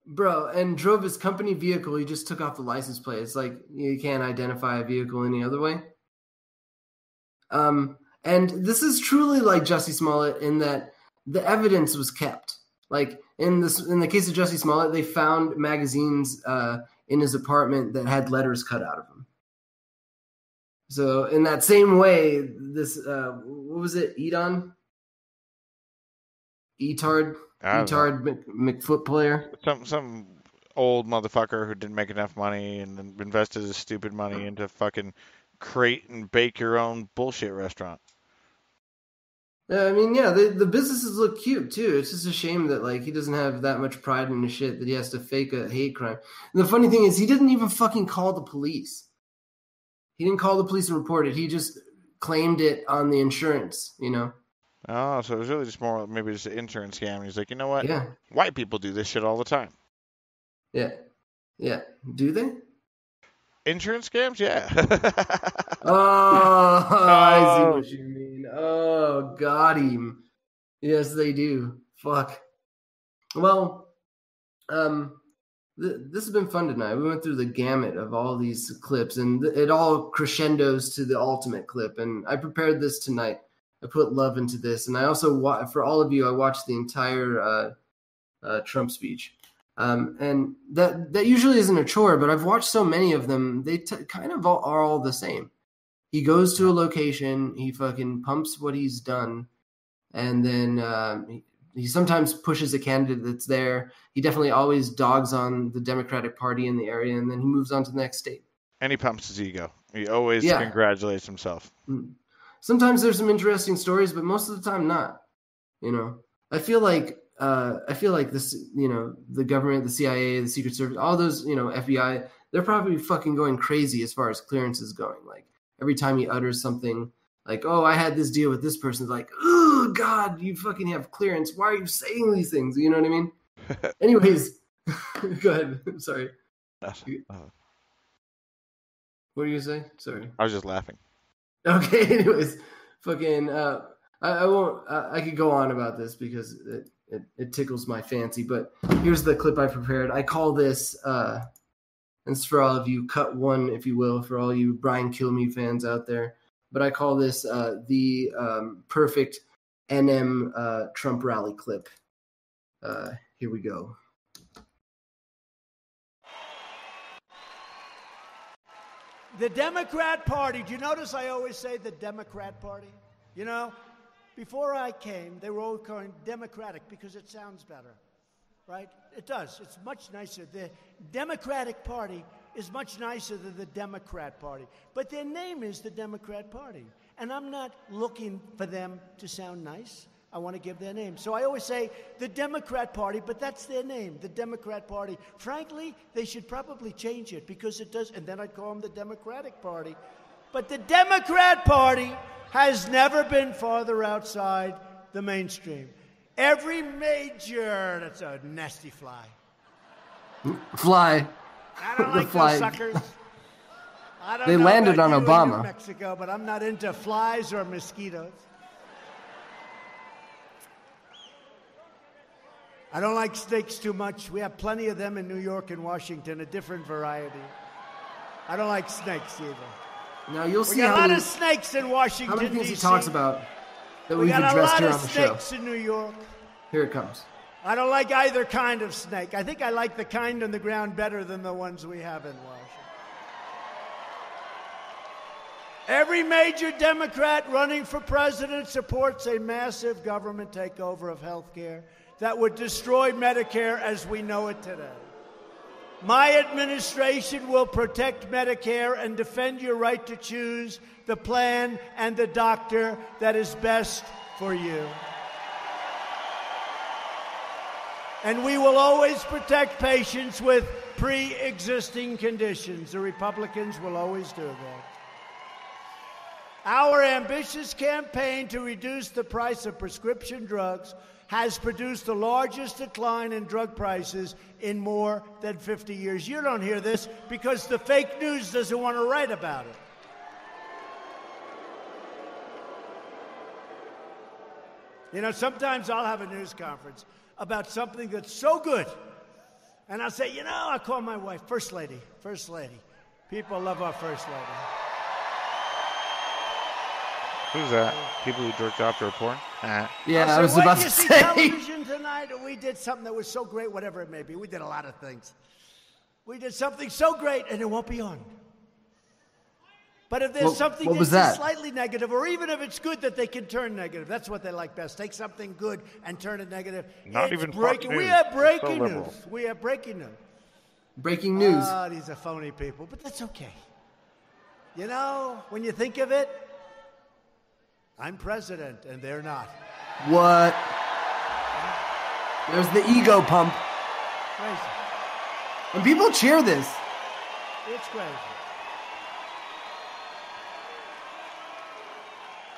S3: Bro, and drove his company vehicle. He just took off the license plate. It's like you can't identify a vehicle any other way. Um, and this is truly like Jussie Smollett in that the evidence was kept. Like in this, in the case of Jussie Smollett, they found magazines uh, in his apartment that had letters cut out of them. So in that same way, this uh, what was it? Edawn, Etard,
S4: I don't know.
S3: Etard Mc, McFoot player.
S4: Some some old motherfucker who didn't make enough money and invested his stupid money into fucking create and bake your own bullshit restaurant.
S3: I mean, yeah, the, the businesses look cute too. It's just a shame that like he doesn't have that much pride in his shit that he has to fake a hate crime. And the funny thing is, he didn't even fucking call the police. He didn't call the police and report it. He just claimed it on the insurance. You know.
S4: Oh, so it was really just more maybe just an insurance scam. And he's like, you know what?
S3: Yeah.
S4: White people do this shit all the time.
S3: Yeah. Yeah. Do they?
S4: Insurance scams? Yeah.
S3: Oh, I see
S4: Oh.
S3: what you mean. Got him. Yes, they do. Fuck. Well, um, th- this has been fun tonight. We went through the gamut of all these clips, and th- it all crescendos to the ultimate clip. And I prepared this tonight. I put love into this, and I also wa- for all of you, I watched the entire uh, uh, Trump speech. Um, and that that usually isn't a chore, but I've watched so many of them. They t- kind of all, are all the same. He goes to a location, he fucking pumps what he's done, and then um, he, he sometimes pushes a candidate that's there. He definitely always dogs on the Democratic Party in the area, and then he moves on to the next state.
S4: and he pumps his ego. He always
S3: Yeah.
S4: congratulates himself.
S3: Sometimes there's some interesting stories, but most of the time not. You know, I feel like uh, I feel like this. You know, the government, the CIA, the Secret Service, all those. You know, FBI. They're probably fucking going crazy as far as clearances going. Like every time he utters something, like, "Oh, I had this deal with this person," like, "Oh God, you fucking have clearance. Why are you saying these things?" You know what I mean? Anyways, go ahead. I'm Sorry. What do you say? Sorry.
S4: I was just laughing.
S3: Okay. Anyways, fucking. Uh, I, I won't. I, I could go on about this because it, it it tickles my fancy. But here's the clip I prepared. I call this. Uh, and it's for all of you, cut one, if you will, for all you Brian Kilme fans out there. But I call this uh, the um, perfect NM uh, Trump rally clip. Uh, here we go.
S6: The Democrat Party, do you notice I always say the Democrat Party? You know, before I came, they were all calling Democratic because it sounds better, right? It does. It's much nicer. The Democratic Party is much nicer than the Democrat Party. But their name is the Democrat Party. And I'm not looking for them to sound nice. I want to give their name. So I always say the Democrat Party, but that's their name, the Democrat Party. Frankly, they should probably change it because it does, and then I'd call them the Democratic Party. But the Democrat Party has never been farther outside the mainstream. Every major, that's a nasty fly.
S3: Fly.
S6: I don't
S3: The
S6: like
S3: fly.
S6: those suckers. I don't
S3: They
S6: know
S3: landed
S6: about
S3: on
S6: you in
S3: Obama.
S6: New Mexico, but I'm not into flies or mosquitoes. I don't like snakes too much. We have plenty of them in New York and Washington, a different variety. I don't like snakes either.
S3: Now you'll
S6: we
S3: see
S6: got
S3: how
S6: a lot
S3: many,
S6: of snakes in Washington.
S3: how many things he
S6: DC.
S3: talks about that
S6: we
S3: we've
S6: got a lot
S3: here
S6: of
S3: on the show.
S6: snakes in New York.
S3: Here it comes.
S6: I don't like either kind of snake. I think I like the kind on the ground better than the ones we have in Washington. Every major Democrat running for president supports a massive government takeover of health care that would destroy Medicare as we know it today. My administration will protect Medicare and defend your right to choose the plan and the doctor that is best for you. And we will always protect patients with pre existing conditions. The Republicans will always do that. Our ambitious campaign to reduce the price of prescription drugs has produced the largest decline in drug prices in more than 50 years. You don't hear this because the fake news doesn't want to write about it. You know, sometimes I'll have a news conference about something that's so good. And I'll say, you know, I call my wife, First Lady, First Lady. People love our First Lady.
S4: Who's that? People who jerked off to a porn? Ah.
S3: Yeah,
S6: I'll
S3: I was
S6: say,
S3: about
S6: "What,
S3: to
S6: you see
S3: say.
S6: television tonight? We did something that was so great, whatever it may be. We did a lot of things. We did something so great, and it won't be on. But if there's
S3: What-
S6: something
S3: what
S6: that's
S3: that?
S6: slightly negative, or even if it's good that they can turn negative, that's what they like best. Take something good and turn it negative.
S4: Not
S6: It's
S4: even Fox
S6: breaking. We
S4: News.
S6: have
S4: It's so
S6: breaking news. We have breaking news.
S3: Breaking news.
S6: Ah, these are phony people, but that's okay. You know, when you think of it, I'm president, and they're not.
S3: What? There's the ego pump.
S6: Crazy.
S3: And people cheer this.
S6: It's crazy.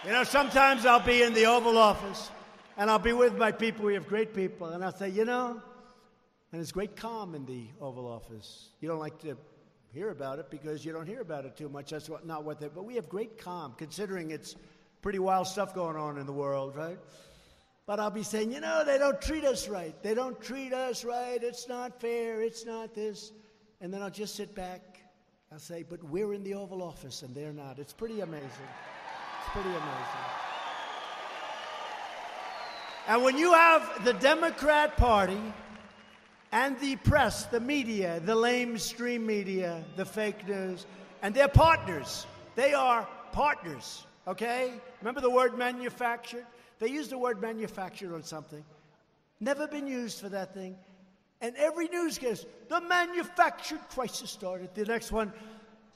S6: You know, sometimes I'll be in the Oval Office and I'll be with my people. We have great people. And I'll say, you know, and there's great calm in the Oval Office. You don't like to hear about it because you don't hear about it too much. That's what, not what they, but we have great calm considering it's pretty wild stuff going on in the world, right? But I'll be saying, you know, they don't treat us right. They don't treat us right. It's not fair. It's not this. And then I'll just sit back. I'll say, but we're in the Oval Office and they're not. It's pretty amazing. It's pretty amazing. And when you have the Democrat Party and the press, the media, the lamestream media, the fake news, and their partners, they are partners, okay? Remember the word manufactured? They used the word manufactured on something. Never been used for that thing. And every newscast, the manufactured crisis started. The next one,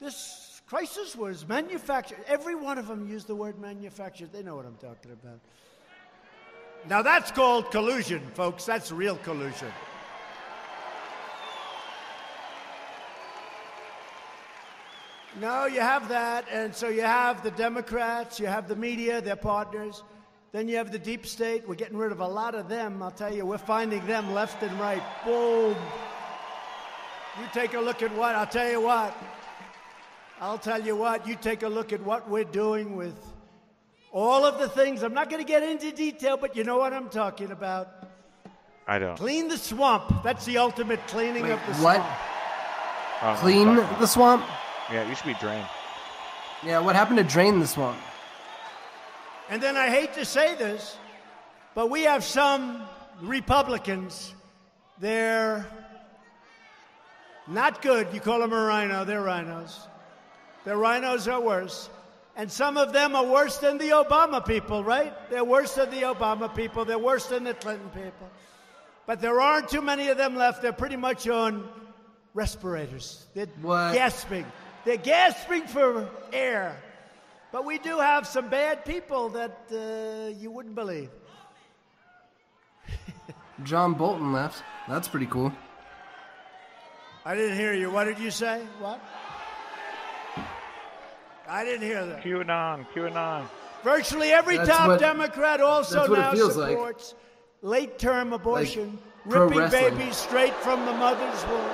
S6: this crisis was manufactured. Every one of them used the word manufactured. They know what I'm talking about. Now that's called collusion, folks. That's real collusion. No, you have that, and so you have the Democrats, you have the media, their partners. Then you have the deep state. We're getting rid of a lot of them. I'll tell you, we're finding them left and right. Boom. You take a look at what, I'll tell you what. I'll tell you what, you take a look at what we're doing with all of the things. I'm not going to get into detail, but you know what I'm talking about.
S4: I don't.
S6: Clean the swamp. That's the ultimate cleaning
S3: Wait,
S6: of the
S3: what?
S6: swamp.
S4: Oh, I
S3: Clean
S4: what you're talking
S3: the swamp?
S4: About. Yeah, it used to be drained.
S3: Yeah, what happened to drain this one?
S6: And then I hate to say this, but we have some Republicans. They're not good. You call them a rhino, they're rhinos. The rhinos are worse. And some of them are worse than the Obama people, right? They're worse than the Obama people. They're worse than the Clinton people. But there aren't too many of them left. They're pretty much on respirators. They're gasping. They're gasping for air. But we do have some bad people that uh, you wouldn't believe.
S3: John Bolton left. That's pretty cool.
S6: I didn't hear you. What did you say? What? I didn't hear that.
S4: QAnon, QAnon.
S6: Virtually every
S3: That's
S6: top
S3: what-
S6: Democrat also
S3: that's what it
S6: now
S3: feels like.
S6: supports late term abortion,
S3: pro
S6: ripping babies straight from the mother's womb,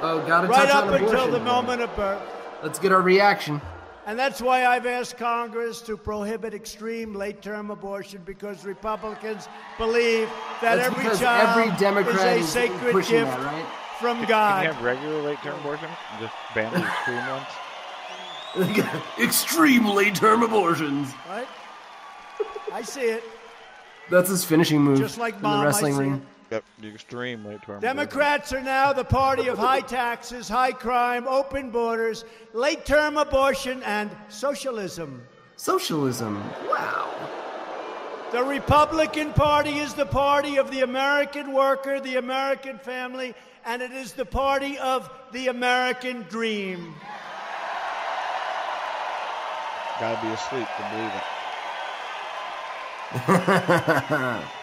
S3: Oh, gotta
S6: right
S3: touch
S6: up
S3: on
S6: until the moment of birth.
S3: Let's get our reaction.
S6: And that's why I've asked Congress to prohibit extreme late term abortion because Republicans believe that
S3: That's
S6: every child
S3: every Democrat
S6: is a sacred
S3: pushing
S6: gift
S3: that, right?
S6: from
S4: Can
S6: God.
S4: you have regular late term abortions? Just ban the extreme ones?
S3: Extreme late term abortions.
S6: Right? I see it.
S3: That's his finishing move
S6: Just like
S3: in
S6: Mom,
S3: the
S6: I
S3: wrestling
S6: see
S3: ring.
S4: Yep, the extreme late term.
S6: Democrats are now the party of high taxes, high crime, open borders, late term abortion, and socialism.
S3: Socialism. Wow.
S6: The Republican Party is the party of the American worker, the American family, and it is the party of the American dream.
S4: Gotta be asleep to believe it.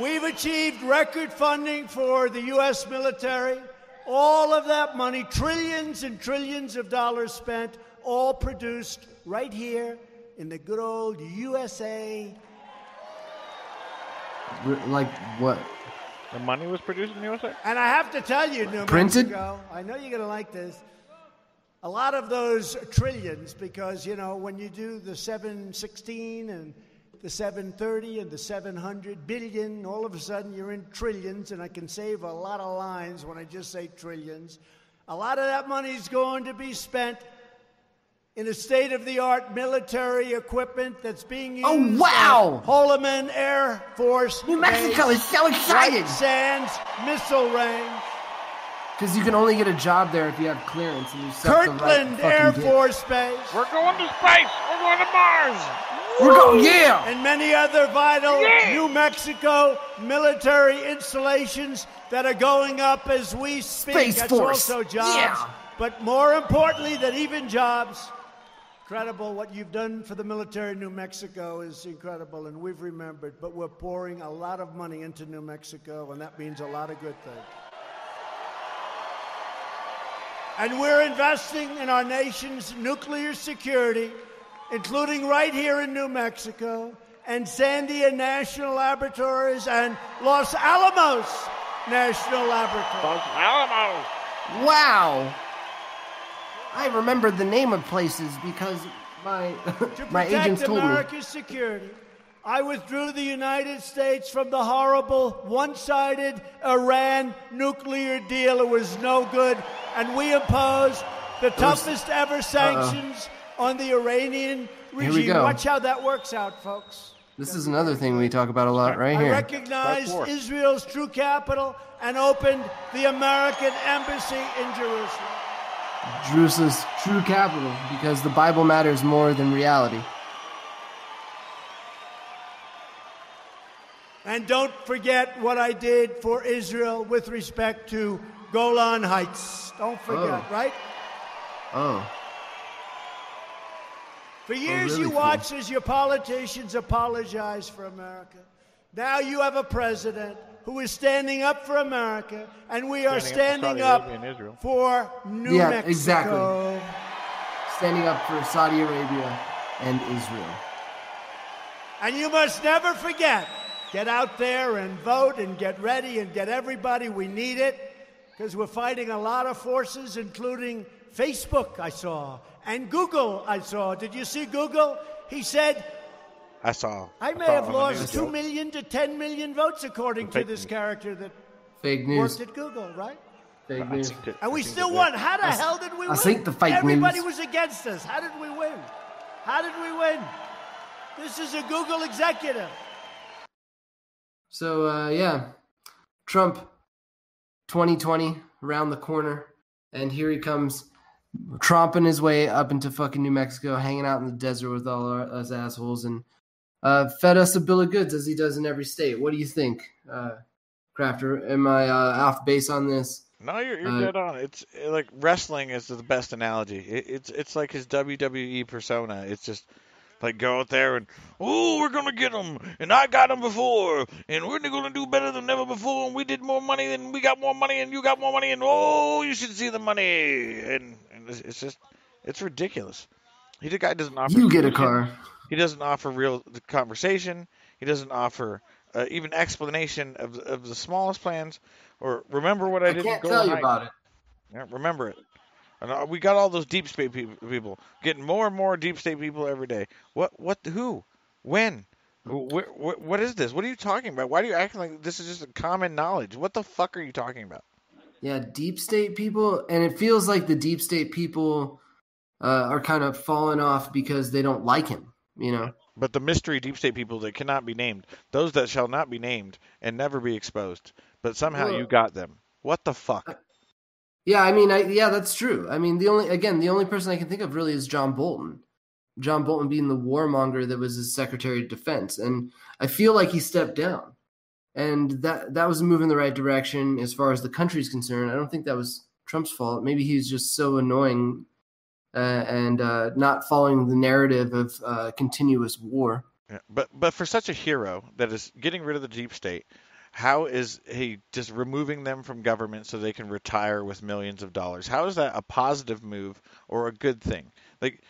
S6: We've achieved record funding for the U.S. military. All of that money, trillions and trillions of dollars spent, all produced right here in the good old USA.
S3: Like what?
S4: The money was produced in the USA?
S6: And I have to tell you, New
S3: Printed?
S6: Mexico, I know you're going to like this. A lot of those trillions, because, you know, when you do the 716 and the 730 and the 700 billion, all of a sudden you're in trillions, and I can save a lot of lines when I just say trillions. A lot of that money is going to be spent in a state of the art military equipment that's being oh, used.
S3: Oh, wow!
S6: at Holloman Air Force.
S3: New Mexico
S6: Base,
S3: is so excited!
S6: White Sands Missile Range.
S3: Because you can only get a job there if you have clearance and you suck the right
S6: Kirtland Air. Force Base.
S4: We're going to space! We're going to Mars!
S3: We're going, yeah!
S6: And many other vital
S4: Yeah.
S6: New Mexico military installations that are going up as we speak.
S3: Space
S6: That's
S3: Force.
S6: also jobs.
S3: Yeah.
S6: But more importantly than even jobs, Incredible. What you've done for the military in New Mexico is incredible, and we've remembered. But we're pouring a lot of money into New Mexico, and that means a lot of good things. And we're investing in our nation's nuclear security, including right here in New Mexico, and Sandia National Laboratories and Los Alamos National Laboratory. Los
S3: Alamos. Wow. I remember the name of places because my my
S6: protect
S3: agents told me.
S6: America's security. I withdrew the United States from the horrible one-sided Iran nuclear deal. It was no good, and we imposed the toughest ever sanctions uh, on the Iranian regime.
S3: Here we
S6: regime.
S3: go.
S6: Watch how that works out, folks.
S3: This is another thing we talk about a lot right here.
S6: I
S3: here.
S6: recognized Israel's true capital and opened the American embassy in Jerusalem.
S3: Jerusalem's true capital because the Bible matters more than reality.
S6: And don't forget what I did for Israel with respect to Golan Heights. Don't forget,
S3: Oh.
S6: right?
S3: Oh,
S6: For years
S3: really
S6: you
S3: cool.
S6: watched as your politicians apologized for America. Now you have a president who is standing up for America, and we are standing
S4: Standing
S6: up
S4: up for Saudi Arabia and Israel.
S6: for New
S3: Yeah,
S6: Mexico.
S3: exactly. standing up for Saudi Arabia and Israel.
S6: And you must never forget get out there and vote and get ready and get everybody. We need it because we're fighting a lot of forces, including Facebook, I saw, and Google, I saw. Did you see Google? He said,
S4: I saw.
S6: I may
S4: saw
S6: have lost 2 million to 10 million votes, according to this
S4: news.
S6: character that
S3: Fake news.
S6: worked at Google, right?
S3: Fake news.
S6: And we still won. How the
S3: I s-
S6: hell did we
S3: I
S6: win?
S3: I think the fake
S6: Everybody
S3: news.
S6: was against us. How did we win? How did we win? This is a Google executive.
S3: So uh, yeah, Trump, 2020 around the corner, and here he comes, tromping his way up into fucking New Mexico, hanging out in the desert with all our, us assholes, and uh, fed us a bill of goods as he does in every state. What do you think, uh, Crafter? Am I uh, off base on this?
S4: No, you're, you're
S3: Uh,
S4: dead on. It's like wrestling is the best analogy. It, it's it's like his WWE persona. It's just like go out there and oh, we're gonna get him, and I got him before, and we're gonna do better than ever before, and we did more money, and we got more money, and you got more money, and oh, you should see the money, and it's, it's just it's ridiculous. He the guy doesn't offer.
S3: You get a car.
S4: He doesn't offer real conversation. He doesn't offer uh, even explanation of of the smallest plans. Or remember what I,
S3: I
S4: did.
S3: Can't tell you about it.
S4: Yeah, remember it. And uh, we got all those deep state peop- people getting more and more deep state people every day. What? What? Who? When? Wh- wh- what is this? What are you talking about? Why do you acting like this is just a common knowledge? What the fuck are you talking about?
S3: Yeah, deep state people, and it feels like the deep state people uh, are kind of falling off because they don't like him. You know.
S4: But the mystery deep state people that cannot be named, those that shall not be named and never be exposed, but somehow you got them. What the fuck?
S3: Yeah, I mean, I, yeah, that's true. I mean, the only again, the only person I can think of really is John Bolton. John Bolton being the warmonger that was his Secretary of Defense, and I feel like he stepped down, and that that was a move in the right direction as far as the country's concerned. I don't think that was Trump's fault. Maybe he's just so annoying uh, and uh, not following the narrative of uh, continuous war.
S4: Yeah, but but for such a hero that is getting rid of the deep state, how is he just removing them from government so they can retire with millions of dollars? How is that a positive move or a good thing? Like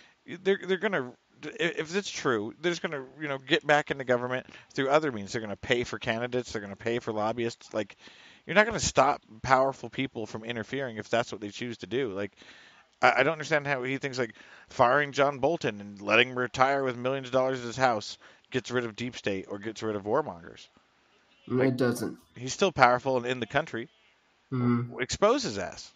S4: they're they're gonna if it's true, they're just gonna you know get back into government through other means. They're gonna pay for candidates. They're gonna pay for lobbyists. Like you're not gonna stop powerful people from interfering if that's what they choose to do. Like I, I don't understand how he thinks like firing John Bolton and letting him retire with millions of dollars in his house gets rid of deep state or gets rid of warmongers.
S3: it doesn't.
S4: He's still powerful and in the country.
S3: Mhm.
S4: Expose his ass.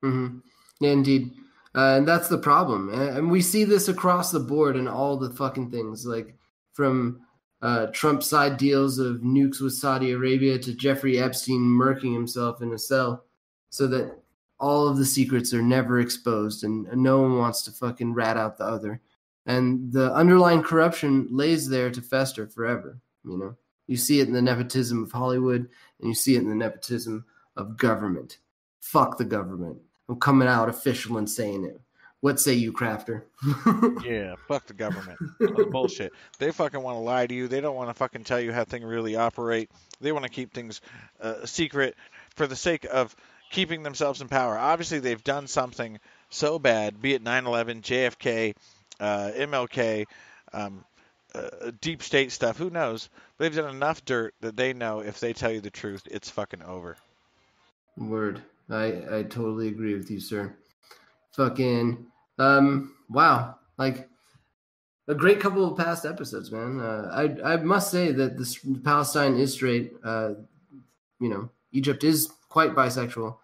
S3: hmm Yeah, indeed. Uh, and that's the problem. And we see this across the board in all the fucking things, like from uh, Trump side deals of nukes with Saudi Arabia to Jeffrey Epstein murking himself in a cell so that all of the secrets are never exposed and, and no one wants to fucking rat out the other. And the underlying corruption lays there to fester forever, you know? You see it in the nepotism of Hollywood and you see it in the nepotism of government. Fuck the government. I'm coming out official and saying it. What say you, Crafter?
S4: yeah, fuck the government. Bullshit. They fucking want to lie to you. They don't want to fucking tell you how things really operate. They want to keep things uh, secret for the sake of keeping themselves in power. Obviously, they've done something so bad, be it 9/11, JFK, uh, MLK, um, uh, deep state stuff. Who knows? They've done enough dirt that they know if they tell you the truth, it's fucking over.
S3: Word. I I totally agree with you, sir. Fucking um wow. Like a great couple of past episodes, man. Uh, I I must say that this Palestine is straight. Uh, you know, Egypt is quite bisexual,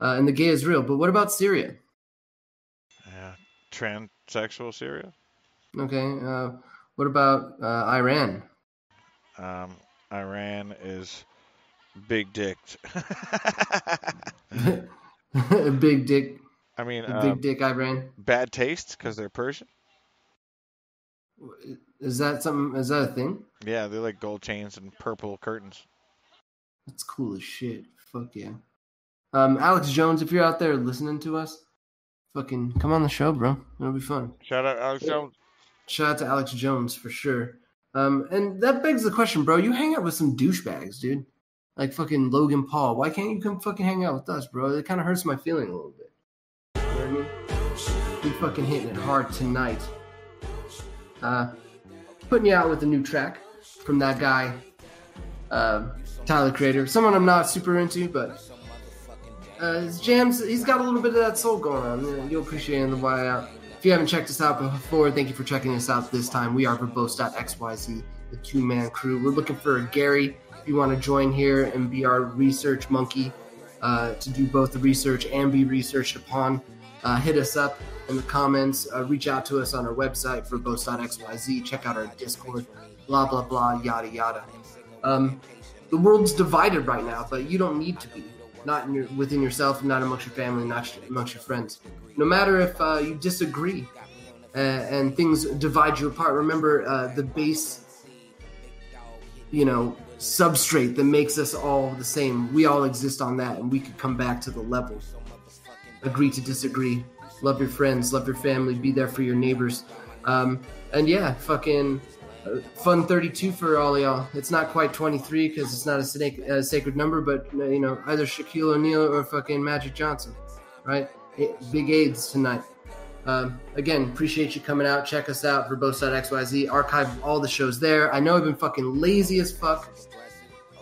S3: uh, and the gay is real. But what about Syria?
S4: Yeah, transsexual Syria.
S3: Okay. Uh, what about uh, Iran?
S4: Um, Iran is big dick.
S3: big dick.
S4: I mean,
S3: big
S4: um,
S3: dick Iran.
S4: bad taste because they're Persian.
S3: Is that something? Is that a thing?
S4: Yeah, they like gold chains and purple curtains.
S3: That's cool as shit. Fuck yeah. Um, Alex Jones, if you're out there listening to us, fucking come on the show, bro. It'll be fun.
S4: Shout out Alex Jones.
S3: Shout out to Alex Jones for sure. Um, and that begs the question, bro. You hang out with some douchebags, dude. Like fucking Logan Paul. Why can't you come fucking hang out with us, bro? It kind of hurts my feeling a little bit. You know what I mean? We fucking hitting it hard tonight. Uh, putting you out with a new track from that guy, uh, Tyler Creator. Someone I'm not super into, but uh, his jams, he's got a little bit of that soul going on. You'll appreciate it on the way out. If you haven't checked us out before, thank you for checking us out this time. We are verbose.xyz, the two man crew. We're looking for a Gary. If you want to join here and be our research monkey uh, to do both the research and be researched upon, uh, hit us up in the comments. Uh, reach out to us on our website, for verbose.xyz. Check out our Discord, blah, blah, blah, yada, yada. Um, the world's divided right now, but you don't need to be. Not your, within yourself, not amongst your family, not amongst your friends. No matter if uh, you disagree uh, and things divide you apart, remember uh, the base, you know, substrate that makes us all the same. We all exist on that, and we could come back to the level. Agree to disagree. Love your friends, love your family, be there for your neighbors. Um, and yeah, fucking uh, fun 32 for all y'all. It's not quite 23 because it's not a, snake, a sacred number, but you know, either Shaquille O'Neal or fucking Magic Johnson, right? Eh, Big AIDS tonight. Um, again, appreciate you coming out. Check us out for verbose.xyz. Archive all the shows there. I know I've been fucking lazy as fuck,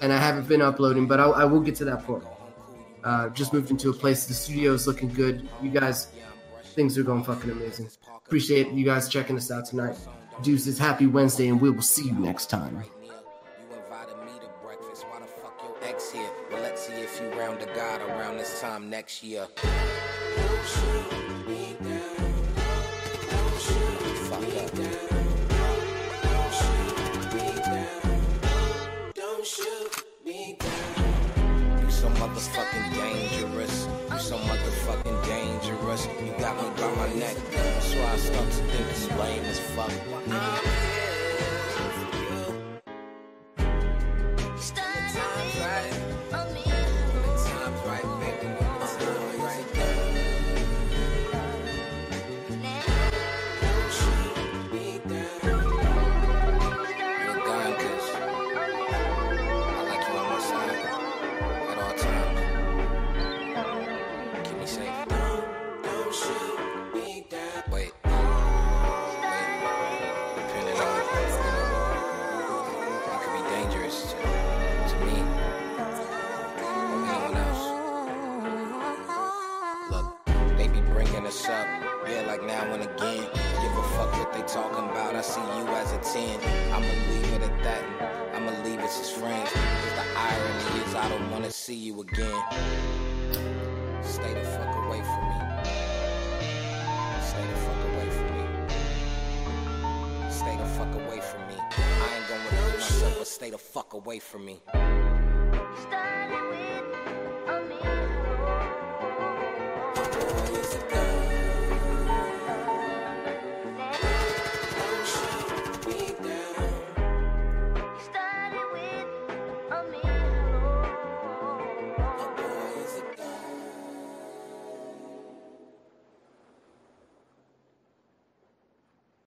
S3: and I haven't been uploading, but I, I will get to that point. Uh, just moved into a place. The studio is looking good. You guys, things are going fucking amazing. Appreciate you guys checking us out tonight. Deuces, happy Wednesday, and we will see you next time.
S28: X here. Motherfucking dangerous. You so motherfucking dangerous. You got me by my neck. so I start to think it's lame as fuck. See you again. Stay the fuck away from me. Stay the fuck away from me. Stay the fuck away from me. I ain't gonna repeat myself, but stay the fuck away from me.